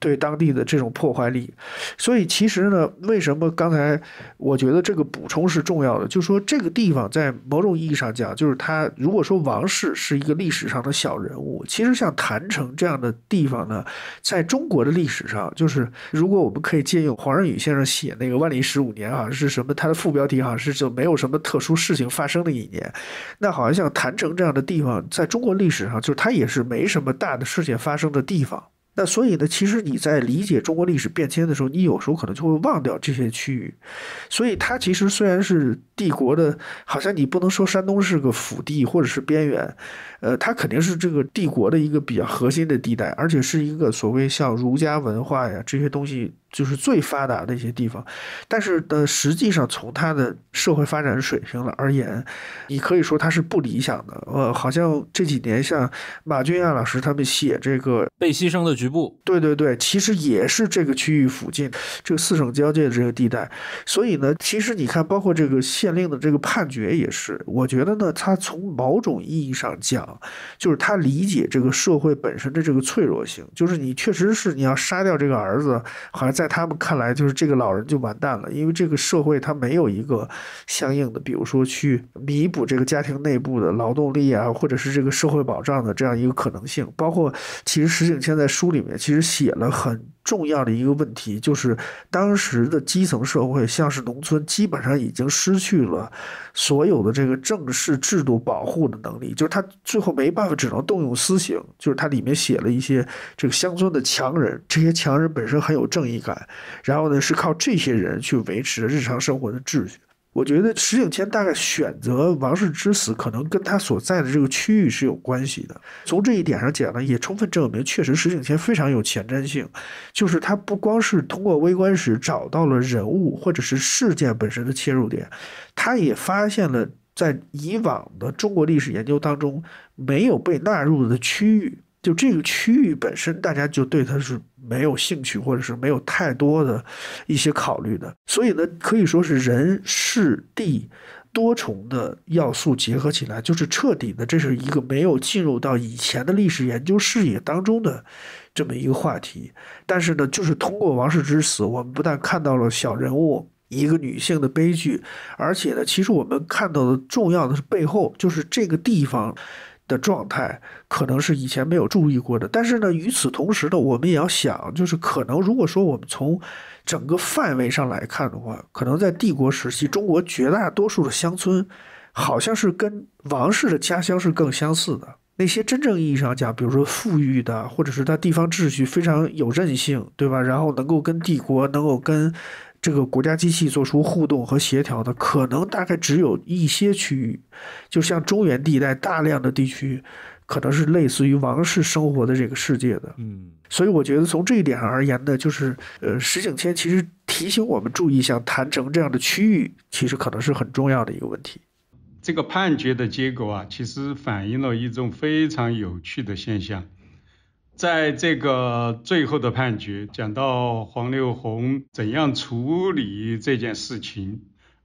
对当地的这种破坏力，所以其实呢，为什么刚才我觉得这个补充是重要的？就是说这个地方在某种意义上讲，就是它如果说王室是一个历史上的小人物，其实像坛城这样的地方呢，在中国的历史上，就是如果我们可以借用黄仁宇先生写那个《万历十五年》好像是什么，它的副标题好像是就没有什么特殊事情发生的一年，那好像像坛城这样的地方，在中国历史上，就是它也是没什么大的事件发生的地方。那所以呢，其实你在理解中国历史变迁的时候，你有时候可能就会忘掉这些区域。所以它其实虽然是帝国的，好像你不能说山东是个腹地或者是边缘，呃，它肯定是这个帝国的一个比较核心的地带，而且是一个所谓像儒家文化呀这些东西。就是最发达的一些地方，但是呢实际上从它的社会发展水平了而言，你可以说它是不理想的。呃，好像这几年像马俊亚老师他们写这个被牺牲的局部，对对对，其实也是这个区域附近这个四省交界的这个地带。所以呢，其实你看，包括这个县令的这个判决也是，我觉得呢，他从某种意义上讲，就是他理解这个社会本身的这个脆弱性，就是你确实是你要杀掉这个儿子，好像。在他们看来，就是这个老人就完蛋了，因为这个社会他没有一个相应的，比如说去弥补这个家庭内部的劳动力啊，或者是这个社会保障的这样一个可能性。包括其实石景谦在书里面其实写了很。重要的一个问题就是，当时的基层社会，像是农村，基本上已经失去了所有的这个正式制度保护的能力，就是他最后没办法，只能动用私刑。就是他里面写了一些这个乡村的强人，这些强人本身很有正义感，然后呢是靠这些人去维持日常生活的秩序。我觉得石景谦大概选择王氏之死，可能跟他所在的这个区域是有关系的。从这一点上讲呢，也充分证明，确实石景谦非常有前瞻性。就是他不光是通过微观史找到了人物或者是事件本身的切入点，他也发现了在以往的中国历史研究当中没有被纳入的区域。就这个区域本身，大家就对它是没有兴趣，或者是没有太多的一些考虑的。所以呢，可以说是人、事、地多重的要素结合起来，就是彻底的，这是一个没有进入到以前的历史研究视野当中的这么一个话题。但是呢，就是通过王氏之死，我们不但看到了小人物一个女性的悲剧，而且呢，其实我们看到的重要的是背后，就是这个地方。的状态可能是以前没有注意过的，但是呢，与此同时呢，我们也要想，就是可能如果说我们从整个范围上来看的话，可能在帝国时期，中国绝大多数的乡村，好像是跟王室的家乡是更相似的。那些真正意义上讲，比如说富裕的，或者是他地方秩序非常有韧性，对吧？然后能够跟帝国，能够跟这个国家机器做出互动和协调的，可能大概只有一些区域，就像中原地带大量的地区，可能是类似于王室生活的这个世界的。嗯所以我觉得从这一点上而言呢，就是呃，石景谦其实提醒我们注意，像坛城这样的区域，其实可能是很重要的一个问题。这个判决的结果啊，其实反映了一种非常有趣的现象。在这个最后的判决讲到黄六红怎样处理这件事情，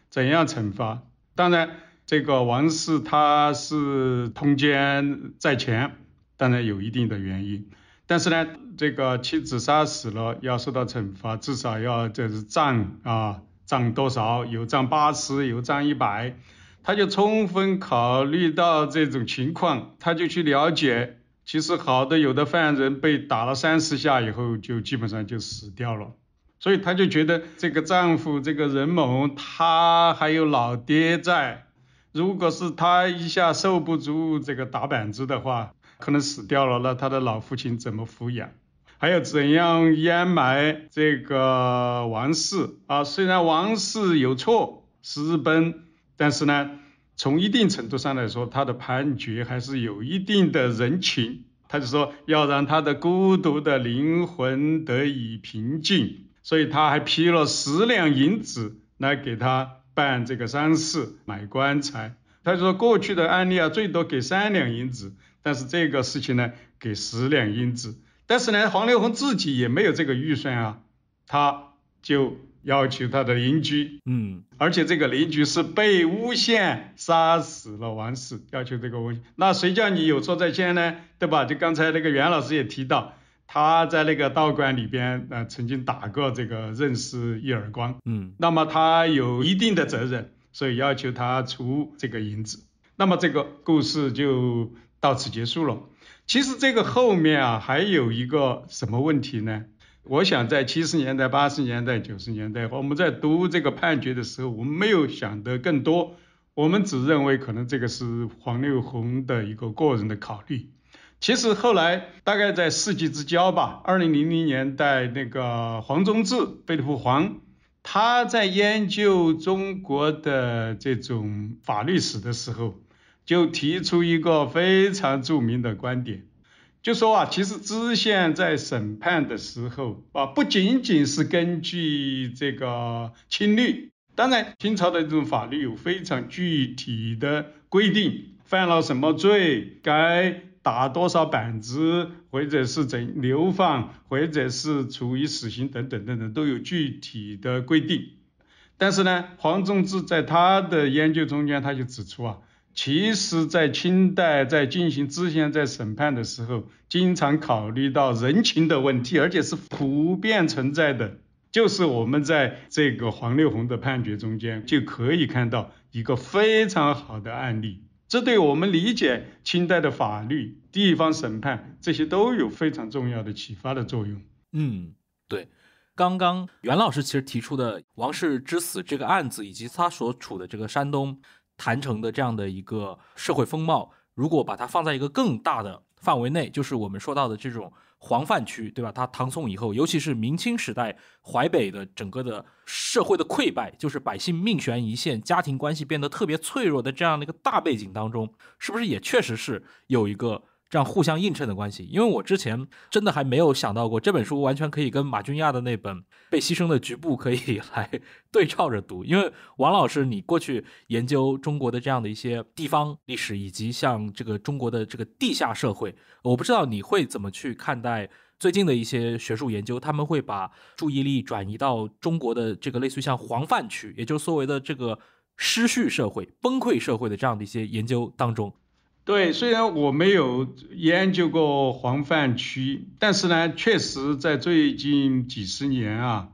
怎样惩罚。当然，这个王氏他是通奸在前，当然有一定的原因。但是呢，这个妻子杀死了要受到惩罚，至少要这是杖啊，杖多少？有杖八十，有杖一百。他就充分考虑到这种情况，他就去了解，其实好的有的犯人被打了三十下以后，就基本上就死掉了。所以他就觉得这个丈夫这个任某，他还有老爹在，如果是他一下受不住这个打板子的话，可能死掉了，那他的老父亲怎么抚养？还有怎样掩埋这个王氏啊？虽然王氏有错，私奔。但是呢，从一定程度上来说，他的判决还是有一定的人情。他就说要让他的孤独的灵魂得以平静，所以他还批了十两银子来给他办这个丧事、买棺材。他就说过去的案例啊，最多给三两银子，但是这个事情呢，给十两银子。但是呢，黄六红自己也没有这个预算啊，他就。要求他的邻居，嗯，而且这个邻居是被诬陷杀死了王氏，要求这个诬陷，那谁叫你有错在先呢？对吧？就刚才那个袁老师也提到，他在那个道观里边，呃，曾经打过这个任氏一耳光，嗯，那么他有一定的责任，所以要求他出这个银子。那么这个故事就到此结束了。其实这个后面啊，还有一个什么问题呢？我想在七十年代、八十年代、九十年代，我们在读这个判决的时候，我们没有想得更多，我们只认为可能这个是黄六红的一个个人的考虑。其实后来大概在世纪之交吧，二零零零年代，那个黄宗智、贝利普黄，他在研究中国的这种法律史的时候，就提出一个非常著名的观点。就说啊，其实知县在审判的时候啊，不仅仅是根据这个亲律，当然清朝的这种法律有非常具体的规定，犯了什么罪该打多少板子，或者是怎流放，或者是处以死刑等等等等，都有具体的规定。但是呢，黄宗智在他的研究中间，他就指出啊。其实，在清代在进行知县在审判的时候，经常考虑到人情的问题，而且是普遍存在的。就是我们在这个黄六红的判决中间就可以看到一个非常好的案例，这对我们理解清代的法律、地方审判这些都有非常重要的启发的作用。嗯，对。刚刚袁老师其实提出的王氏之死这个案子，以及他所处的这个山东。谈成的这样的一个社会风貌，如果把它放在一个更大的范围内，就是我们说到的这种黄泛区，对吧？它唐宋以后，尤其是明清时代淮北的整个的社会的溃败，就是百姓命悬一线，家庭关系变得特别脆弱的这样的一个大背景当中，是不是也确实是有一个？这样互相映衬的关系，因为我之前真的还没有想到过这本书完全可以跟马君亚的那本《被牺牲的局部》可以 来对照着读。因为王老师，你过去研究中国的这样的一些地方历史，以及像这个中国的这个地下社会，我不知道你会怎么去看待最近的一些学术研究，他们会把注意力转移到中国的这个类似于像黄泛区，也就是所谓的这个失序社会、崩溃社会的这样的一些研究当中。对，虽然我没有研究过黄泛区，但是呢，确实在最近几十年啊，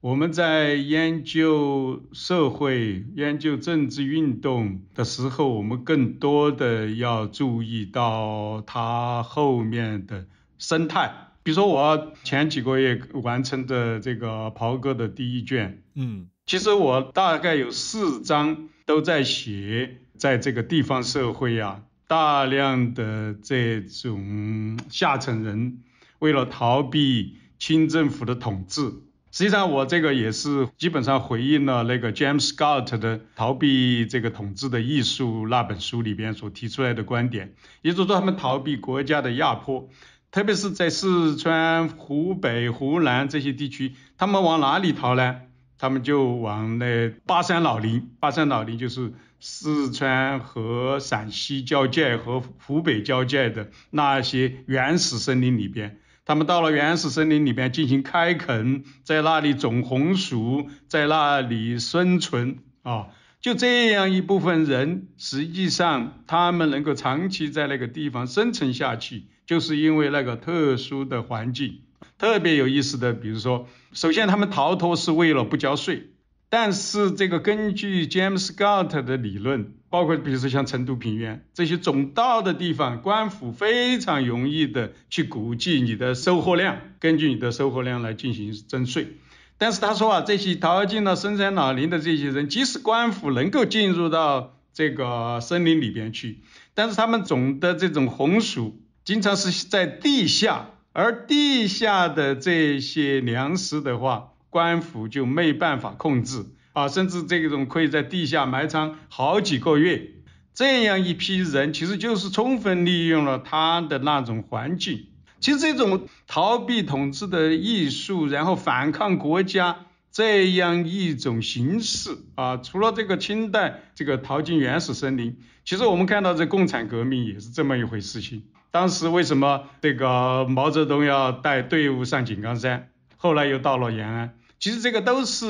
我们在研究社会、研究政治运动的时候，我们更多的要注意到它后面的生态。比如说，我前几个月完成的这个袍哥的第一卷，嗯，其实我大概有四章都在写，在这个地方社会啊。大量的这种下层人为了逃避清政府的统治，实际上，我这个也是基本上回应了那个 James Scott 的《逃避这个统治的艺术》那本书里边所提出来的观点，也就是说，他们逃避国家的压迫，特别是在四川、湖北、湖南这些地区，他们往哪里逃呢？他们就往那巴山老林，巴山老林就是四川和陕西交界和湖北交界的那些原始森林里边。他们到了原始森林里边进行开垦，在那里种红薯，在那里生存啊，就这样一部分人，实际上他们能够长期在那个地方生存下去，就是因为那个特殊的环境。特别有意思的，比如说，首先他们逃脱是为了不交税。但是这个根据 James Scott 的理论，包括比如说像成都平原这些总稻的地方，官府非常容易的去估计你的收获量，根据你的收获量来进行征税。但是他说啊，这些逃进了深山老林的这些人，即使官府能够进入到这个森林里边去，但是他们种的这种红薯经常是在地下，而地下的这些粮食的话。官府就没办法控制啊，甚至这种可以在地下埋藏好几个月，这样一批人其实就是充分利用了他的那种环境。其实这种逃避统治的艺术，然后反抗国家这样一种形式啊，除了这个清代这个逃进原始森林，其实我们看到这共产革命也是这么一回事情。当时为什么这个毛泽东要带队伍上井冈山，后来又到了延安？其实这个都是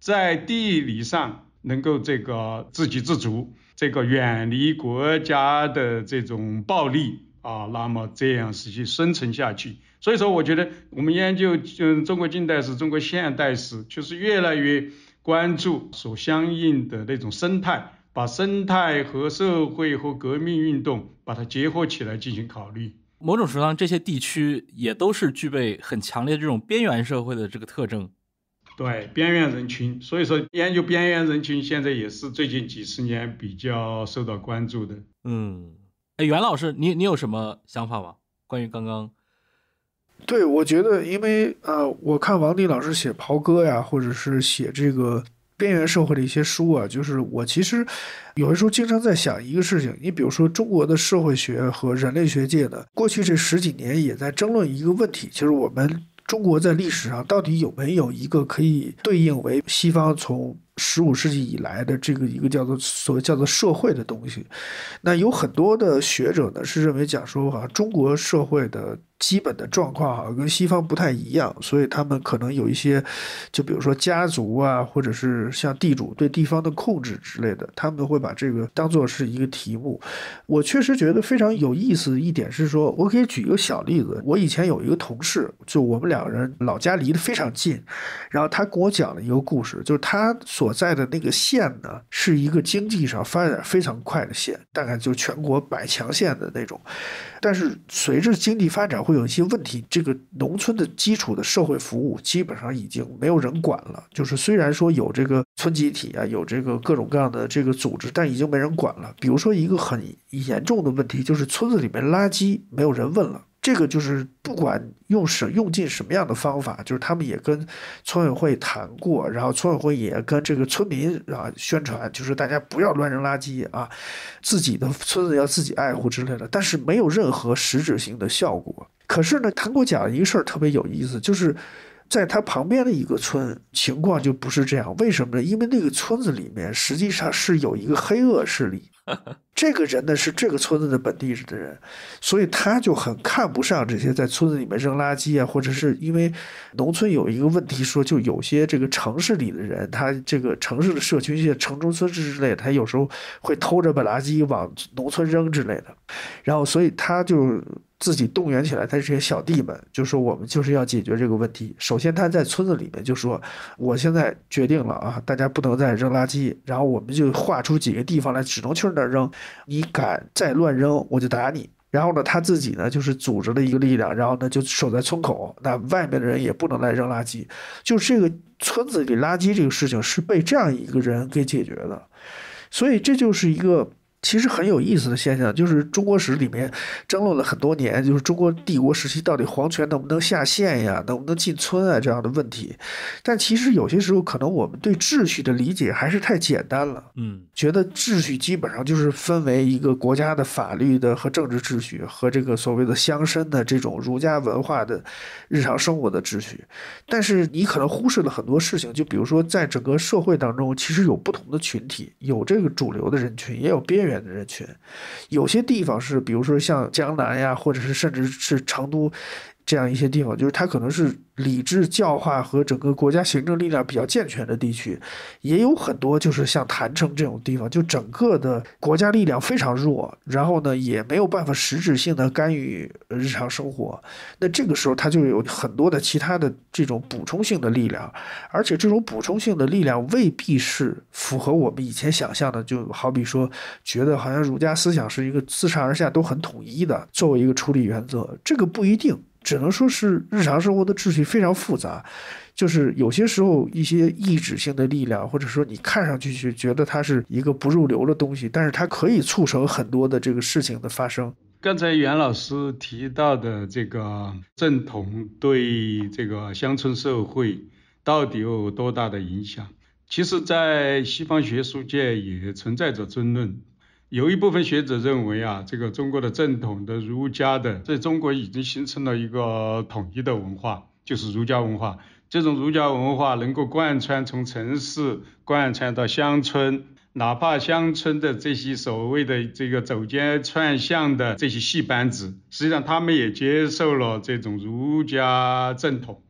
在地理上能够这个自给自足，这个远离国家的这种暴力啊，那么这样实际生存下去。所以说，我觉得我们研究嗯中国近代史、中国现代史，就是越来越关注所相应的那种生态，把生态和社会和革命运动把它结合起来进行考虑。某种程度上，这些地区也都是具备很强烈这种边缘社会的这个特征。对边缘人群，所以说研究边缘人群现在也是最近几十年比较受到关注的。嗯，哎，袁老师，你你有什么想法吗？关于刚刚？对，我觉得，因为呃，我看王迪老师写袍哥呀，或者是写这个边缘社会的一些书啊，就是我其实有的时候经常在想一个事情，你比如说中国的社会学和人类学界呢，过去这十几年也在争论一个问题，就是我们。中国在历史上到底有没有一个可以对应为西方从？十五世纪以来的这个一个叫做所谓叫做社会的东西，那有很多的学者呢是认为讲说哈中国社会的基本的状况哈跟西方不太一样，所以他们可能有一些，就比如说家族啊，或者是像地主对地方的控制之类的，他们会把这个当做是一个题目。我确实觉得非常有意思的一点是说，我可以举一个小例子，我以前有一个同事，就我们两个人老家离得非常近，然后他跟我讲了一个故事，就是他所在的那个县呢，是一个经济上发展非常快的县，大概就全国百强县的那种。但是随着经济发展，会有一些问题，这个农村的基础的社会服务基本上已经没有人管了。就是虽然说有这个村集体啊，有这个各种各样的这个组织，但已经没人管了。比如说一个很严重的问题，就是村子里面垃圾没有人问了。这个就是不管用什用尽什么样的方法，就是他们也跟村委会谈过，然后村委会也跟这个村民啊宣传，就是大家不要乱扔垃圾啊，自己的村子要自己爱护之类的，但是没有任何实质性的效果。可是呢，他给我讲一个事儿特别有意思，就是在他旁边的一个村情况就不是这样，为什么呢？因为那个村子里面实际上是有一个黑恶势力。这个人呢是这个村子的本地的人，所以他就很看不上这些在村子里面扔垃圾啊，或者是因为农村有一个问题，说就有些这个城市里的人，他这个城市的社区，一些城中村之之类，他有时候会偷着把垃圾往农村扔之类的，然后所以他就。自己动员起来，他这些小弟们就说：“我们就是要解决这个问题。首先，他在村子里面就说：‘我现在决定了啊，大家不能再扔垃圾。’然后我们就划出几个地方来，只能去那儿扔。你敢再乱扔，我就打你。然后呢，他自己呢就是组织了一个力量，然后呢就守在村口，那外面的人也不能来扔垃圾。就这个村子里垃圾这个事情是被这样一个人给解决的，所以这就是一个。”其实很有意思的现象，就是中国史里面争论了很多年，就是中国帝国时期到底皇权能不能下县呀，能不能进村啊这样的问题。但其实有些时候，可能我们对秩序的理解还是太简单了。嗯，觉得秩序基本上就是分为一个国家的法律的和政治秩序，和这个所谓的乡绅的这种儒家文化的日常生活的秩序。但是你可能忽视了很多事情，就比如说在整个社会当中，其实有不同的群体，有这个主流的人群，也有边远。的人群，有些地方是，比如说像江南呀，或者是甚至是成都。这样一些地方，就是它可能是理智教化和整个国家行政力量比较健全的地区，也有很多就是像坛城这种地方，就整个的国家力量非常弱，然后呢也没有办法实质性的干预日常生活。那这个时候，它就有很多的其他的这种补充性的力量，而且这种补充性的力量未必是符合我们以前想象的，就好比说，觉得好像儒家思想是一个自上而下都很统一的作为一个处理原则，这个不一定。只能说是日常生活的秩序非常复杂，就是有些时候一些意志性的力量，或者说你看上去就觉得它是一个不入流的东西，但是它可以促成很多的这个事情的发生。刚才袁老师提到的这个正统对这个乡村社会到底有多大的影响？其实，在西方学术界也存在着争论。有一部分学者认为啊，这个中国的正统的儒家的，在中国已经形成了一个统一的文化，就是儒家文化。这种儒家文化能够贯穿从城市贯穿到乡村，哪怕乡村的这些所谓的这个走街串巷的这些戏班子，实际上他们也接受了这种儒家正统。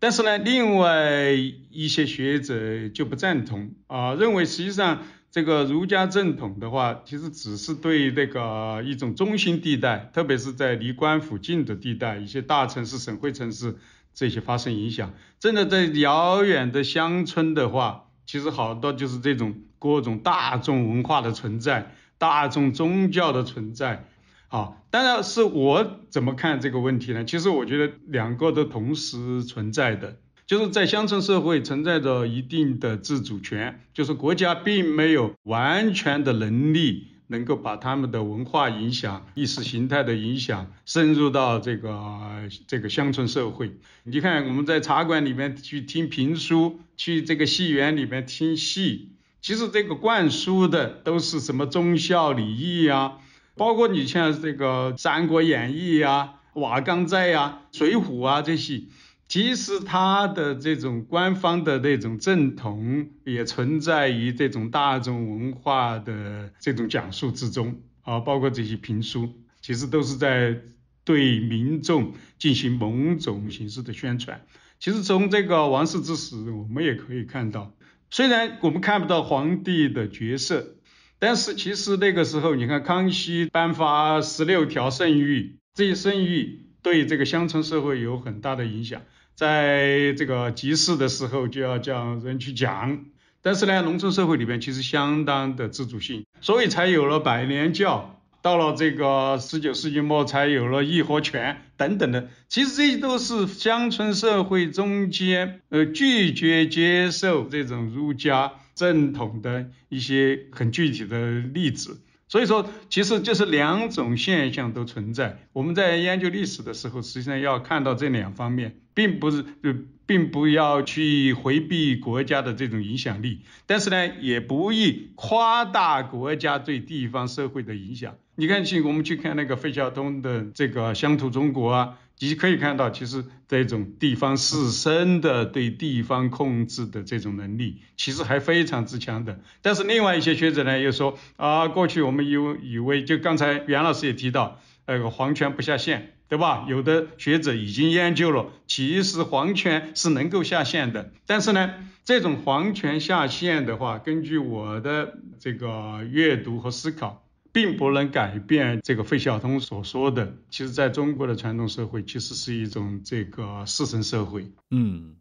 但是呢，另外一些学者就不赞同啊，认为实际上。这个儒家正统的话，其实只是对那个一种中心地带，特别是在离官府近的地带，一些大城市、省会城市这些发生影响。真的在遥远的乡村的话，其实好多就是这种各种大众文化的存在，大众宗教的存在。好，当然是我怎么看这个问题呢？其实我觉得两个都同时存在的。就是在乡村社会存在着一定的自主权，就是国家并没有完全的能力能够把他们的文化影响、意识形态的影响深入到这个这个乡村社会。你看我们在茶馆里面去听评书，去这个戏园里面听戏，其实这个灌输的都是什么忠孝礼义呀，包括你像这个《三国演义》呀、《瓦岗寨》呀、《水浒》啊这些。其实他的这种官方的那种正统，也存在于这种大众文化的这种讲述之中啊，包括这些评书，其实都是在对民众进行某种形式的宣传。其实从这个王室之史，我们也可以看到，虽然我们看不到皇帝的角色，但是其实那个时候，你看康熙颁发十六条圣谕，这些圣谕。对这个乡村社会有很大的影响，在这个集市的时候就要叫人去讲，但是呢，农村社会里面其实相当的自主性，所以才有了百年教，到了这个十九世纪末才有了义和拳等等的，其实这些都是乡村社会中间呃拒绝接受这种儒家正统的一些很具体的例子。所以说，其实就是两种现象都存在。我们在研究历史的时候，实际上要看到这两方面，并不是就并不要去回避国家的这种影响力，但是呢，也不宜夸大国家对地方社会的影响。你看，去我们去看那个费孝通的这个《乡土中国》啊。你可以看到，其实这种地方士绅的对地方控制的这种能力，其实还非常之强的。但是另外一些学者呢，又说啊，过去我们以以为，就刚才袁老师也提到，那个皇权不下县，对吧？有的学者已经研究了，其实皇权是能够下县的。但是呢，这种皇权下县的话，根据我的这个阅读和思考。并不能改变这个费孝通所说的，其实在中国的传统社会，其实是一种这个士绅社会。嗯，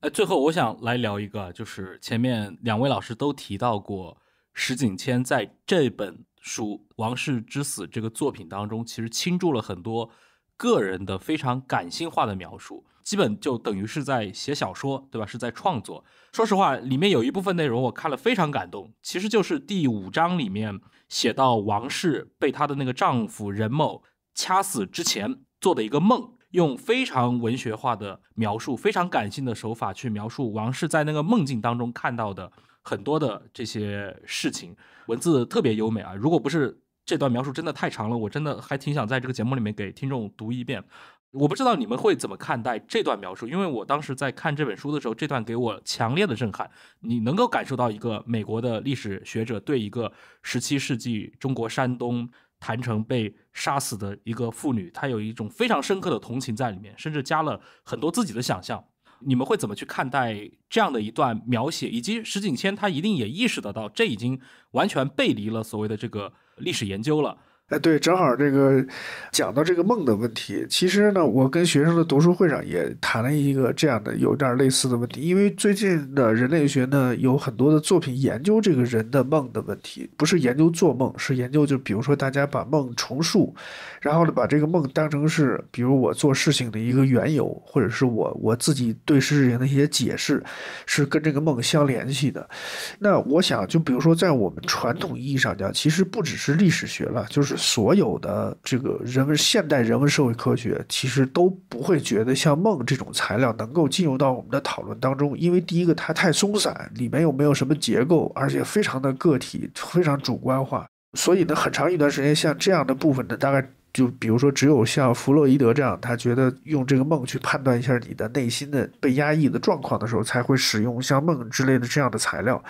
呃，最后我想来聊一个，就是前面两位老师都提到过，石景谦在这本书《王室之死》这个作品当中，其实倾注了很多个人的非常感性化的描述，基本就等于是在写小说，对吧？是在创作。说实话，里面有一部分内容我看了非常感动，其实就是第五章里面写到王氏被她的那个丈夫任某掐死之前做的一个梦，用非常文学化的描述、非常感性的手法去描述王氏在那个梦境当中看到的很多的这些事情，文字特别优美啊！如果不是这段描述真的太长了，我真的还挺想在这个节目里面给听众读一遍。我不知道你们会怎么看待这段描述，因为我当时在看这本书的时候，这段给我强烈的震撼。你能够感受到一个美国的历史学者对一个十七世纪中国山东郯城被杀死的一个妇女，他有一种非常深刻的同情在里面，甚至加了很多自己的想象。你们会怎么去看待这样的一段描写？以及石景谦他一定也意识得到，这已经完全背离了所谓的这个。历史研究了。哎，对，正好这个讲到这个梦的问题，其实呢，我跟学生的读书会上也谈了一个这样的有点类似的问题。因为最近的人类学呢，有很多的作品研究这个人的梦的问题，不是研究做梦，是研究就比如说大家把梦重述，然后呢，把这个梦当成是比如我做事情的一个缘由，或者是我我自己对事情的一些解释，是跟这个梦相联系的。那我想，就比如说在我们传统意义上讲，其实不只是历史学了，就是。所有的这个人文现代人文社会科学，其实都不会觉得像梦这种材料能够进入到我们的讨论当中，因为第一个它太松散，里面又没有什么结构，而且非常的个体，非常主观化，所以呢，很长一段时间像这样的部分呢，大概。就比如说，只有像弗洛伊德这样，他觉得用这个梦去判断一下你的内心的被压抑的状况的时候，才会使用像梦之类的这样的材料。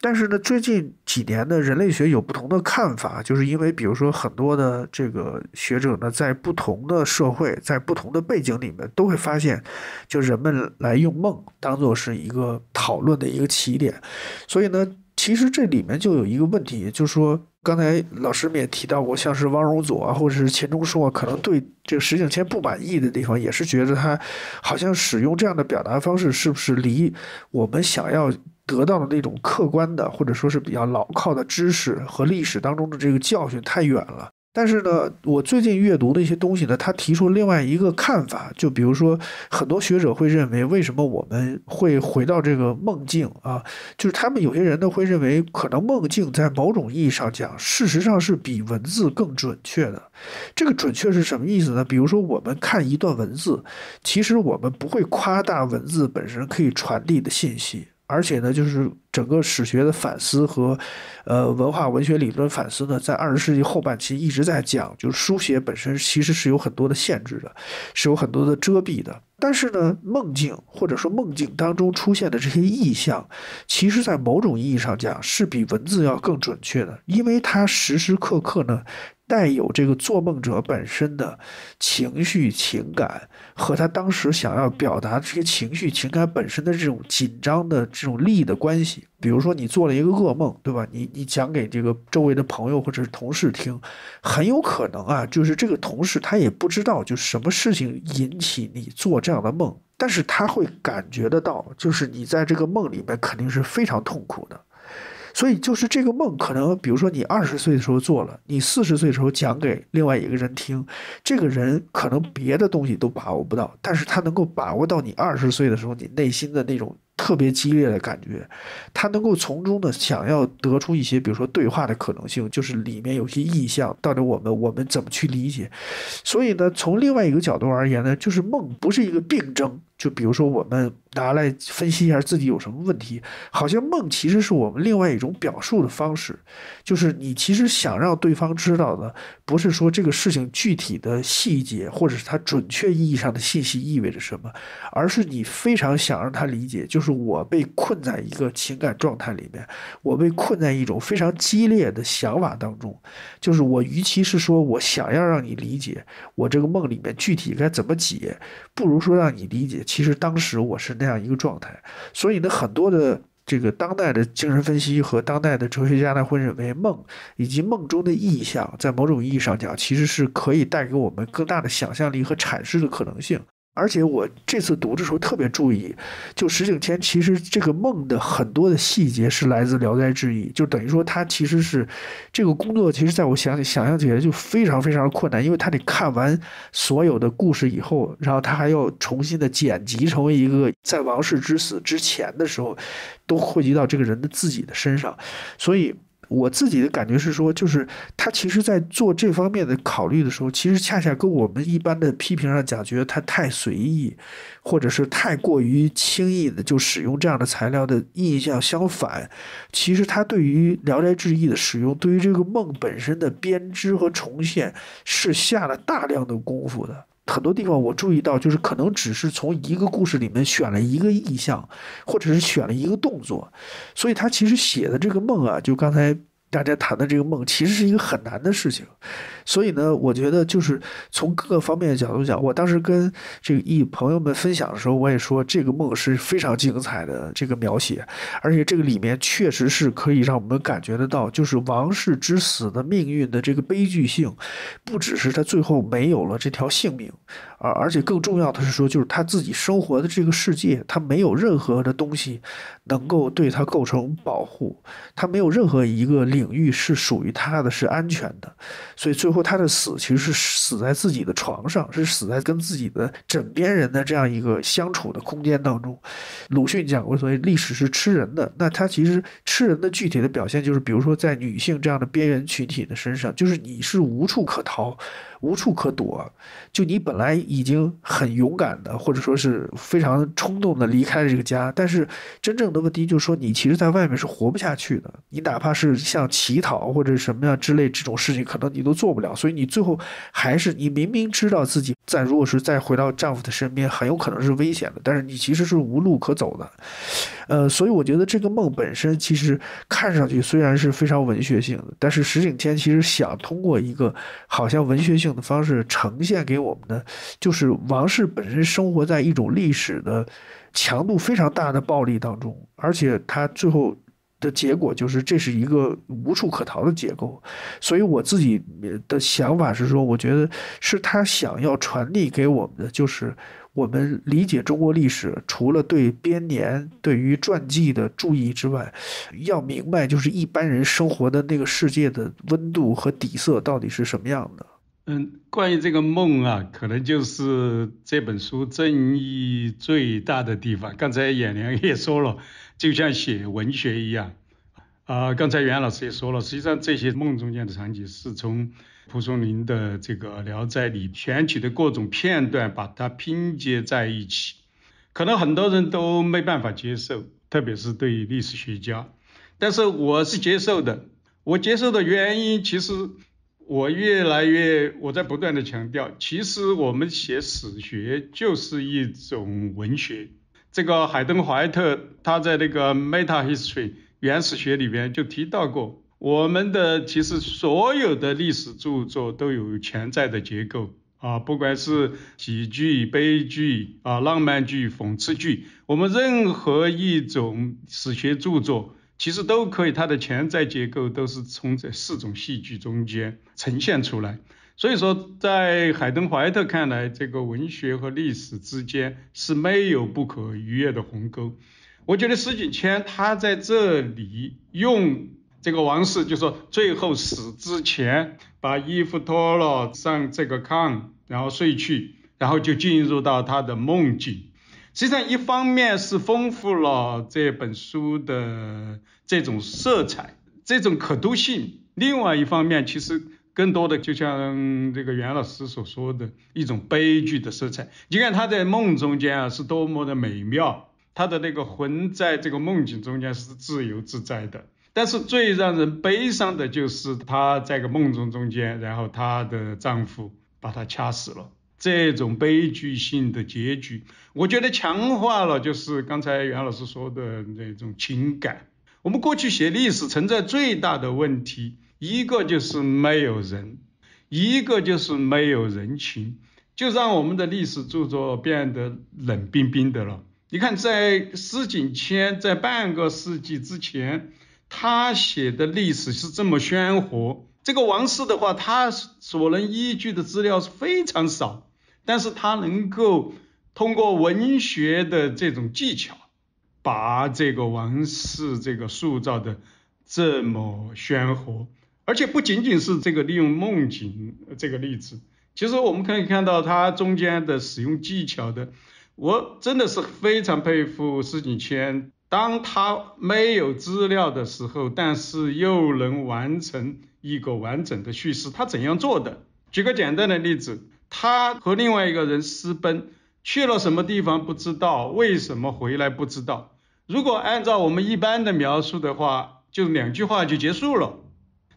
但是呢，最近几年的人类学有不同的看法，就是因为比如说很多的这个学者呢，在不同的社会，在不同的背景里面，都会发现，就人们来用梦当做是一个讨论的一个起点。所以呢，其实这里面就有一个问题，就是说。刚才老师们也提到过，像是汪荣祖啊，或者是钱钟书啊，可能对这个石景谦不满意的地方，也是觉得他好像使用这样的表达方式，是不是离我们想要得到的那种客观的，或者说是比较牢靠的知识和历史当中的这个教训太远了。但是呢，我最近阅读的一些东西呢，他提出另外一个看法，就比如说，很多学者会认为，为什么我们会回到这个梦境啊？就是他们有些人呢会认为，可能梦境在某种意义上讲，事实上是比文字更准确的。这个准确是什么意思呢？比如说，我们看一段文字，其实我们不会夸大文字本身可以传递的信息。而且呢，就是整个史学的反思和，呃，文化文学理论反思呢，在二十世纪后半期一直在讲，就是书写本身其实是有很多的限制的，是有很多的遮蔽的。但是呢，梦境或者说梦境当中出现的这些意象，其实在某种意义上讲是比文字要更准确的，因为它时时刻刻呢。带有这个做梦者本身的情绪、情感和他当时想要表达这些情绪、情感本身的这种紧张的这种利益的关系。比如说，你做了一个噩梦，对吧？你你讲给这个周围的朋友或者是同事听，很有可能啊，就是这个同事他也不知道就什么事情引起你做这样的梦，但是他会感觉得到，就是你在这个梦里面肯定是非常痛苦的。所以就是这个梦，可能比如说你二十岁的时候做了，你四十岁的时候讲给另外一个人听，这个人可能别的东西都把握不到，但是他能够把握到你二十岁的时候你内心的那种。特别激烈的感觉，他能够从中呢想要得出一些，比如说对话的可能性，就是里面有些意象，到底我们我们怎么去理解？所以呢，从另外一个角度而言呢，就是梦不是一个病症，就比如说我们拿来分析一下自己有什么问题，好像梦其实是我们另外一种表述的方式，就是你其实想让对方知道的，不是说这个事情具体的细节，或者是它准确意义上的信息意味着什么，而是你非常想让他理解，就是。我被困在一个情感状态里面，我被困在一种非常激烈的想法当中。就是我，与其是说我想要让你理解我这个梦里面具体该怎么解，不如说让你理解，其实当时我是那样一个状态。所以呢，很多的这个当代的精神分析和当代的哲学家呢，会认为梦以及梦中的意象，在某种意义上讲，其实是可以带给我们更大的想象力和阐释的可能性。而且我这次读的时候特别注意，就石景谦其实这个梦的很多的细节是来自《聊斋志异》，就等于说他其实是这个工作，其实在我想想象起来就非常非常困难，因为他得看完所有的故事以后，然后他还要重新的剪辑成为一个在王氏之死之前的时候，都汇集到这个人的自己的身上，所以。我自己的感觉是说，就是他其实，在做这方面的考虑的时候，其实恰恰跟我们一般的批评上讲，觉得他太随意，或者是太过于轻易的就使用这样的材料的印象相反。其实他对于《聊斋志异》的使用，对于这个梦本身的编织和重现，是下了大量的功夫的。很多地方我注意到，就是可能只是从一个故事里面选了一个意象，或者是选了一个动作，所以他其实写的这个梦啊，就刚才大家谈的这个梦，其实是一个很难的事情。所以呢，我觉得就是从各个方面的角度讲，我当时跟这个一朋友们分享的时候，我也说这个梦是非常精彩的这个描写，而且这个里面确实是可以让我们感觉得到，就是王室之死的命运的这个悲剧性，不只是他最后没有了这条性命，而而且更重要的是说，就是他自己生活的这个世界，他没有任何的东西能够对他构成保护，他没有任何一个领域是属于他的是安全的，所以最。后他的死其实是死在自己的床上，是死在跟自己的枕边人的这样一个相处的空间当中。鲁迅讲过，所谓历史是吃人的，那他其实吃人的具体的表现就是，比如说在女性这样的边缘群体的身上，就是你是无处可逃。无处可躲，就你本来已经很勇敢的，或者说是非常冲动的离开了这个家，但是真正的问题就是说，你其实在外面是活不下去的。你哪怕是像乞讨或者什么样之类这种事情，可能你都做不了。所以你最后还是你明明知道自己在，如果是再回到丈夫的身边，很有可能是危险的，但是你其实是无路可走的。呃，所以我觉得这个梦本身其实看上去虽然是非常文学性的，但是石景天其实想通过一个好像文学性的方式呈现给我们的，就是王室本身生活在一种历史的强度非常大的暴力当中，而且他最后的结果就是这是一个无处可逃的结构。所以我自己的想法是说，我觉得是他想要传递给我们的就是。我们理解中国历史，除了对编年、对于传记的注意之外，要明白就是一般人生活的那个世界的温度和底色到底是什么样的。嗯，关于这个梦啊，可能就是这本书争议最大的地方。刚才演良也说了，就像写文学一样。啊，刚才袁老师也说了，实际上这些梦中间的场景是从。蒲松龄的这个《聊斋》里选取的各种片段，把它拼接在一起，可能很多人都没办法接受，特别是对于历史学家。但是我是接受的。我接受的原因，其实我越来越我在不断的强调，其实我们写史学就是一种文学。这个海登怀特他在那个《Meta History》原始学里边就提到过。我们的其实所有的历史著作都有潜在的结构啊，不管是喜剧、悲剧啊、浪漫剧、讽刺剧，我们任何一种史学著作，其实都可以，它的潜在结构都是从这四种戏剧中间呈现出来。所以说，在海登怀特看来，这个文学和历史之间是没有不可逾越的鸿沟。我觉得石景谦他在这里用。这个王氏就说，最后死之前把衣服脱了，上这个炕，然后睡去，然后就进入到他的梦境。实际上，一方面是丰富了这本书的这种色彩、这种可读性；另外一方面，其实更多的就像这个袁老师所说的一种悲剧的色彩。你看他在梦中间啊，是多么的美妙，他的那个魂在这个梦境中间是自由自在的。但是最让人悲伤的就是她在个梦中中间，然后她的丈夫把她掐死了，这种悲剧性的结局，我觉得强化了就是刚才袁老师说的那种情感。我们过去写历史存在最大的问题，一个就是没有人，一个就是没有人情，就让我们的历史著作变得冷冰冰的了。你看，在施景谦在半个世纪之前。他写的历史是这么鲜活，这个王氏的话，他所能依据的资料是非常少，但是他能够通过文学的这种技巧，把这个王室这个塑造的这么鲜活，而且不仅仅是这个利用梦境这个例子，其实我们可以看到它中间的使用技巧的，我真的是非常佩服施景谦。当他没有资料的时候，但是又能完成一个完整的叙事，他怎样做的？举个简单的例子，他和另外一个人私奔，去了什么地方不知道，为什么回来不知道。如果按照我们一般的描述的话，就两句话就结束了。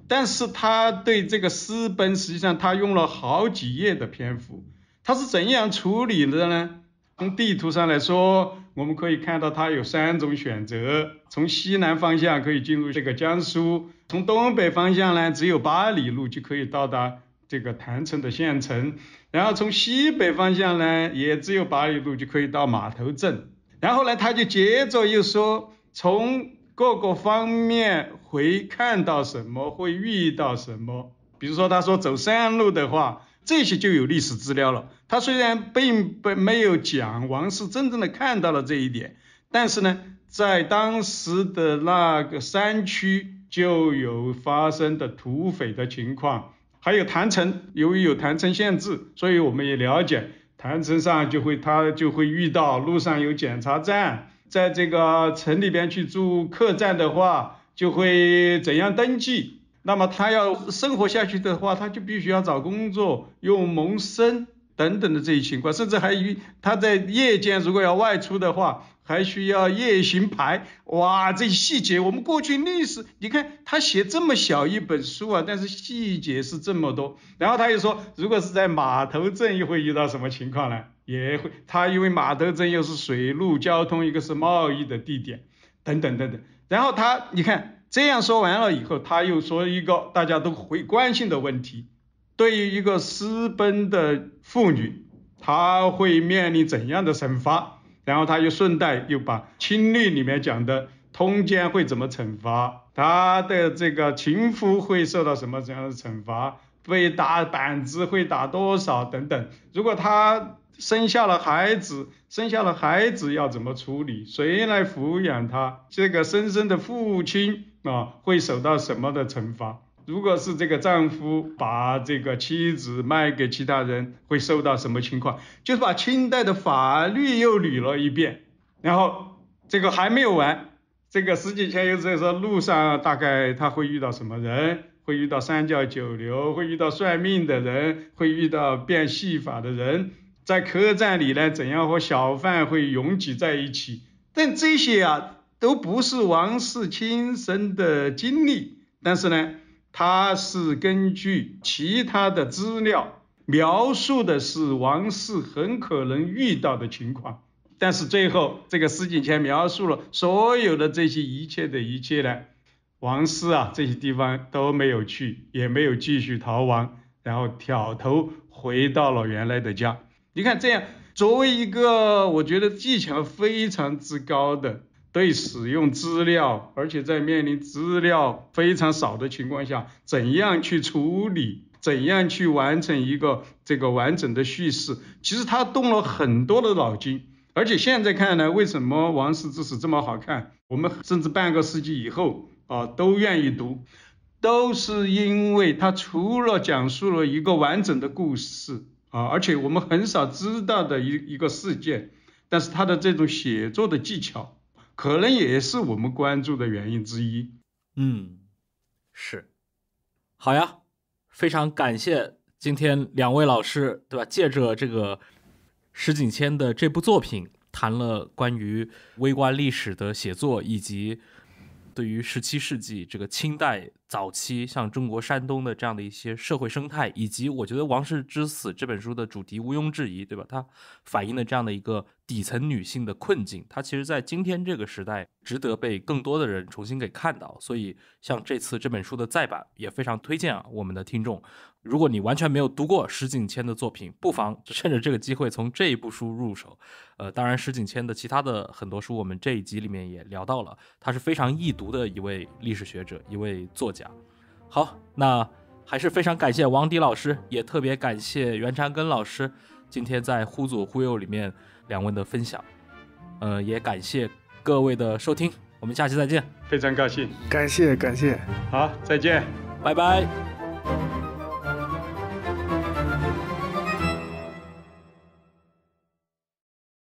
但是他对这个私奔，实际上他用了好几页的篇幅，他是怎样处理的呢？从地图上来说，我们可以看到它有三种选择：从西南方向可以进入这个江苏，从东北方向呢只有八里路就可以到达这个郯城的县城，然后从西北方向呢也只有八里路就可以到码头镇。然后呢，他就接着又说，从各个方面会看到什么，会遇到什么。比如说，他说走山路的话。这些就有历史资料了。他虽然并不没有讲王室真正的看到了这一点，但是呢，在当时的那个山区就有发生的土匪的情况，还有坛城，由于有坛城限制，所以我们也了解坛城上就会他就会遇到路上有检查站，在这个城里边去住客栈的话，就会怎样登记。那么他要生活下去的话，他就必须要找工作、用谋生等等的这些情况，甚至还与他在夜间如果要外出的话，还需要夜行牌。哇，这细节我们过去历史，你看他写这么小一本书啊，但是细节是这么多。然后他又说，如果是在码头镇又会遇到什么情况呢？也会，他因为码头镇又是水陆交通，一个是贸易的地点，等等等等。然后他，你看。这样说完了以后，他又说一个大家都会关心的问题：对于一个私奔的妇女，她会面临怎样的惩罚？然后他又顺带又把亲律里面讲的通奸会怎么惩罚，他的这个情夫会受到什么怎样的惩罚，被打板子会打多少等等。如果他生下了孩子，生下了孩子要怎么处理？谁来抚养他？这个生生的父亲啊，会受到什么的惩罚？如果是这个丈夫把这个妻子卖给其他人，会受到什么情况？就是把清代的法律又捋了一遍。然后这个还没有完，这个十几天又在说路上大概他会遇到什么人？会遇到三教九流，会遇到算命的人，会遇到变戏法的人。在客栈里呢，怎样和小贩会拥挤在一起？但这些啊，都不是王氏亲身的经历。但是呢，他是根据其他的资料描述的是王室很可能遇到的情况。但是最后，这个施景谦描述了所有的这些一切的一切呢，王氏啊这些地方都没有去，也没有继续逃亡，然后挑头回到了原来的家。你看，这样作为一个我觉得技巧非常之高的，对使用资料，而且在面临资料非常少的情况下，怎样去处理，怎样去完成一个这个完整的叙事，其实他动了很多的脑筋。而且现在看来，为什么《王室之死》这么好看？我们甚至半个世纪以后啊都愿意读，都是因为他除了讲述了一个完整的故事。啊，而且我们很少知道的一一个事件，但是他的这种写作的技巧，可能也是我们关注的原因之一。嗯，是，好呀，非常感谢今天两位老师，对吧？借着这个石景谦的这部作品，谈了关于微观历史的写作，以及对于十七世纪这个清代。早期像中国山东的这样的一些社会生态，以及我觉得《王室之死》这本书的主题毋庸置疑，对吧？它反映了这样的一个底层女性的困境，它其实在今天这个时代值得被更多的人重新给看到。所以，像这次这本书的再版也非常推荐啊，我们的听众，如果你完全没有读过石景谦的作品，不妨趁着这个机会从这一部书入手。呃，当然，石景谦的其他的很多书，我们这一集里面也聊到了，他是非常易读的一位历史学者，一位作家。好，那还是非常感谢王迪老师，也特别感谢袁长根老师，今天在《忽左忽右》里面两位的分享，呃，也感谢各位的收听，我们下期再见，非常高兴。感谢感谢。好，再见。拜拜。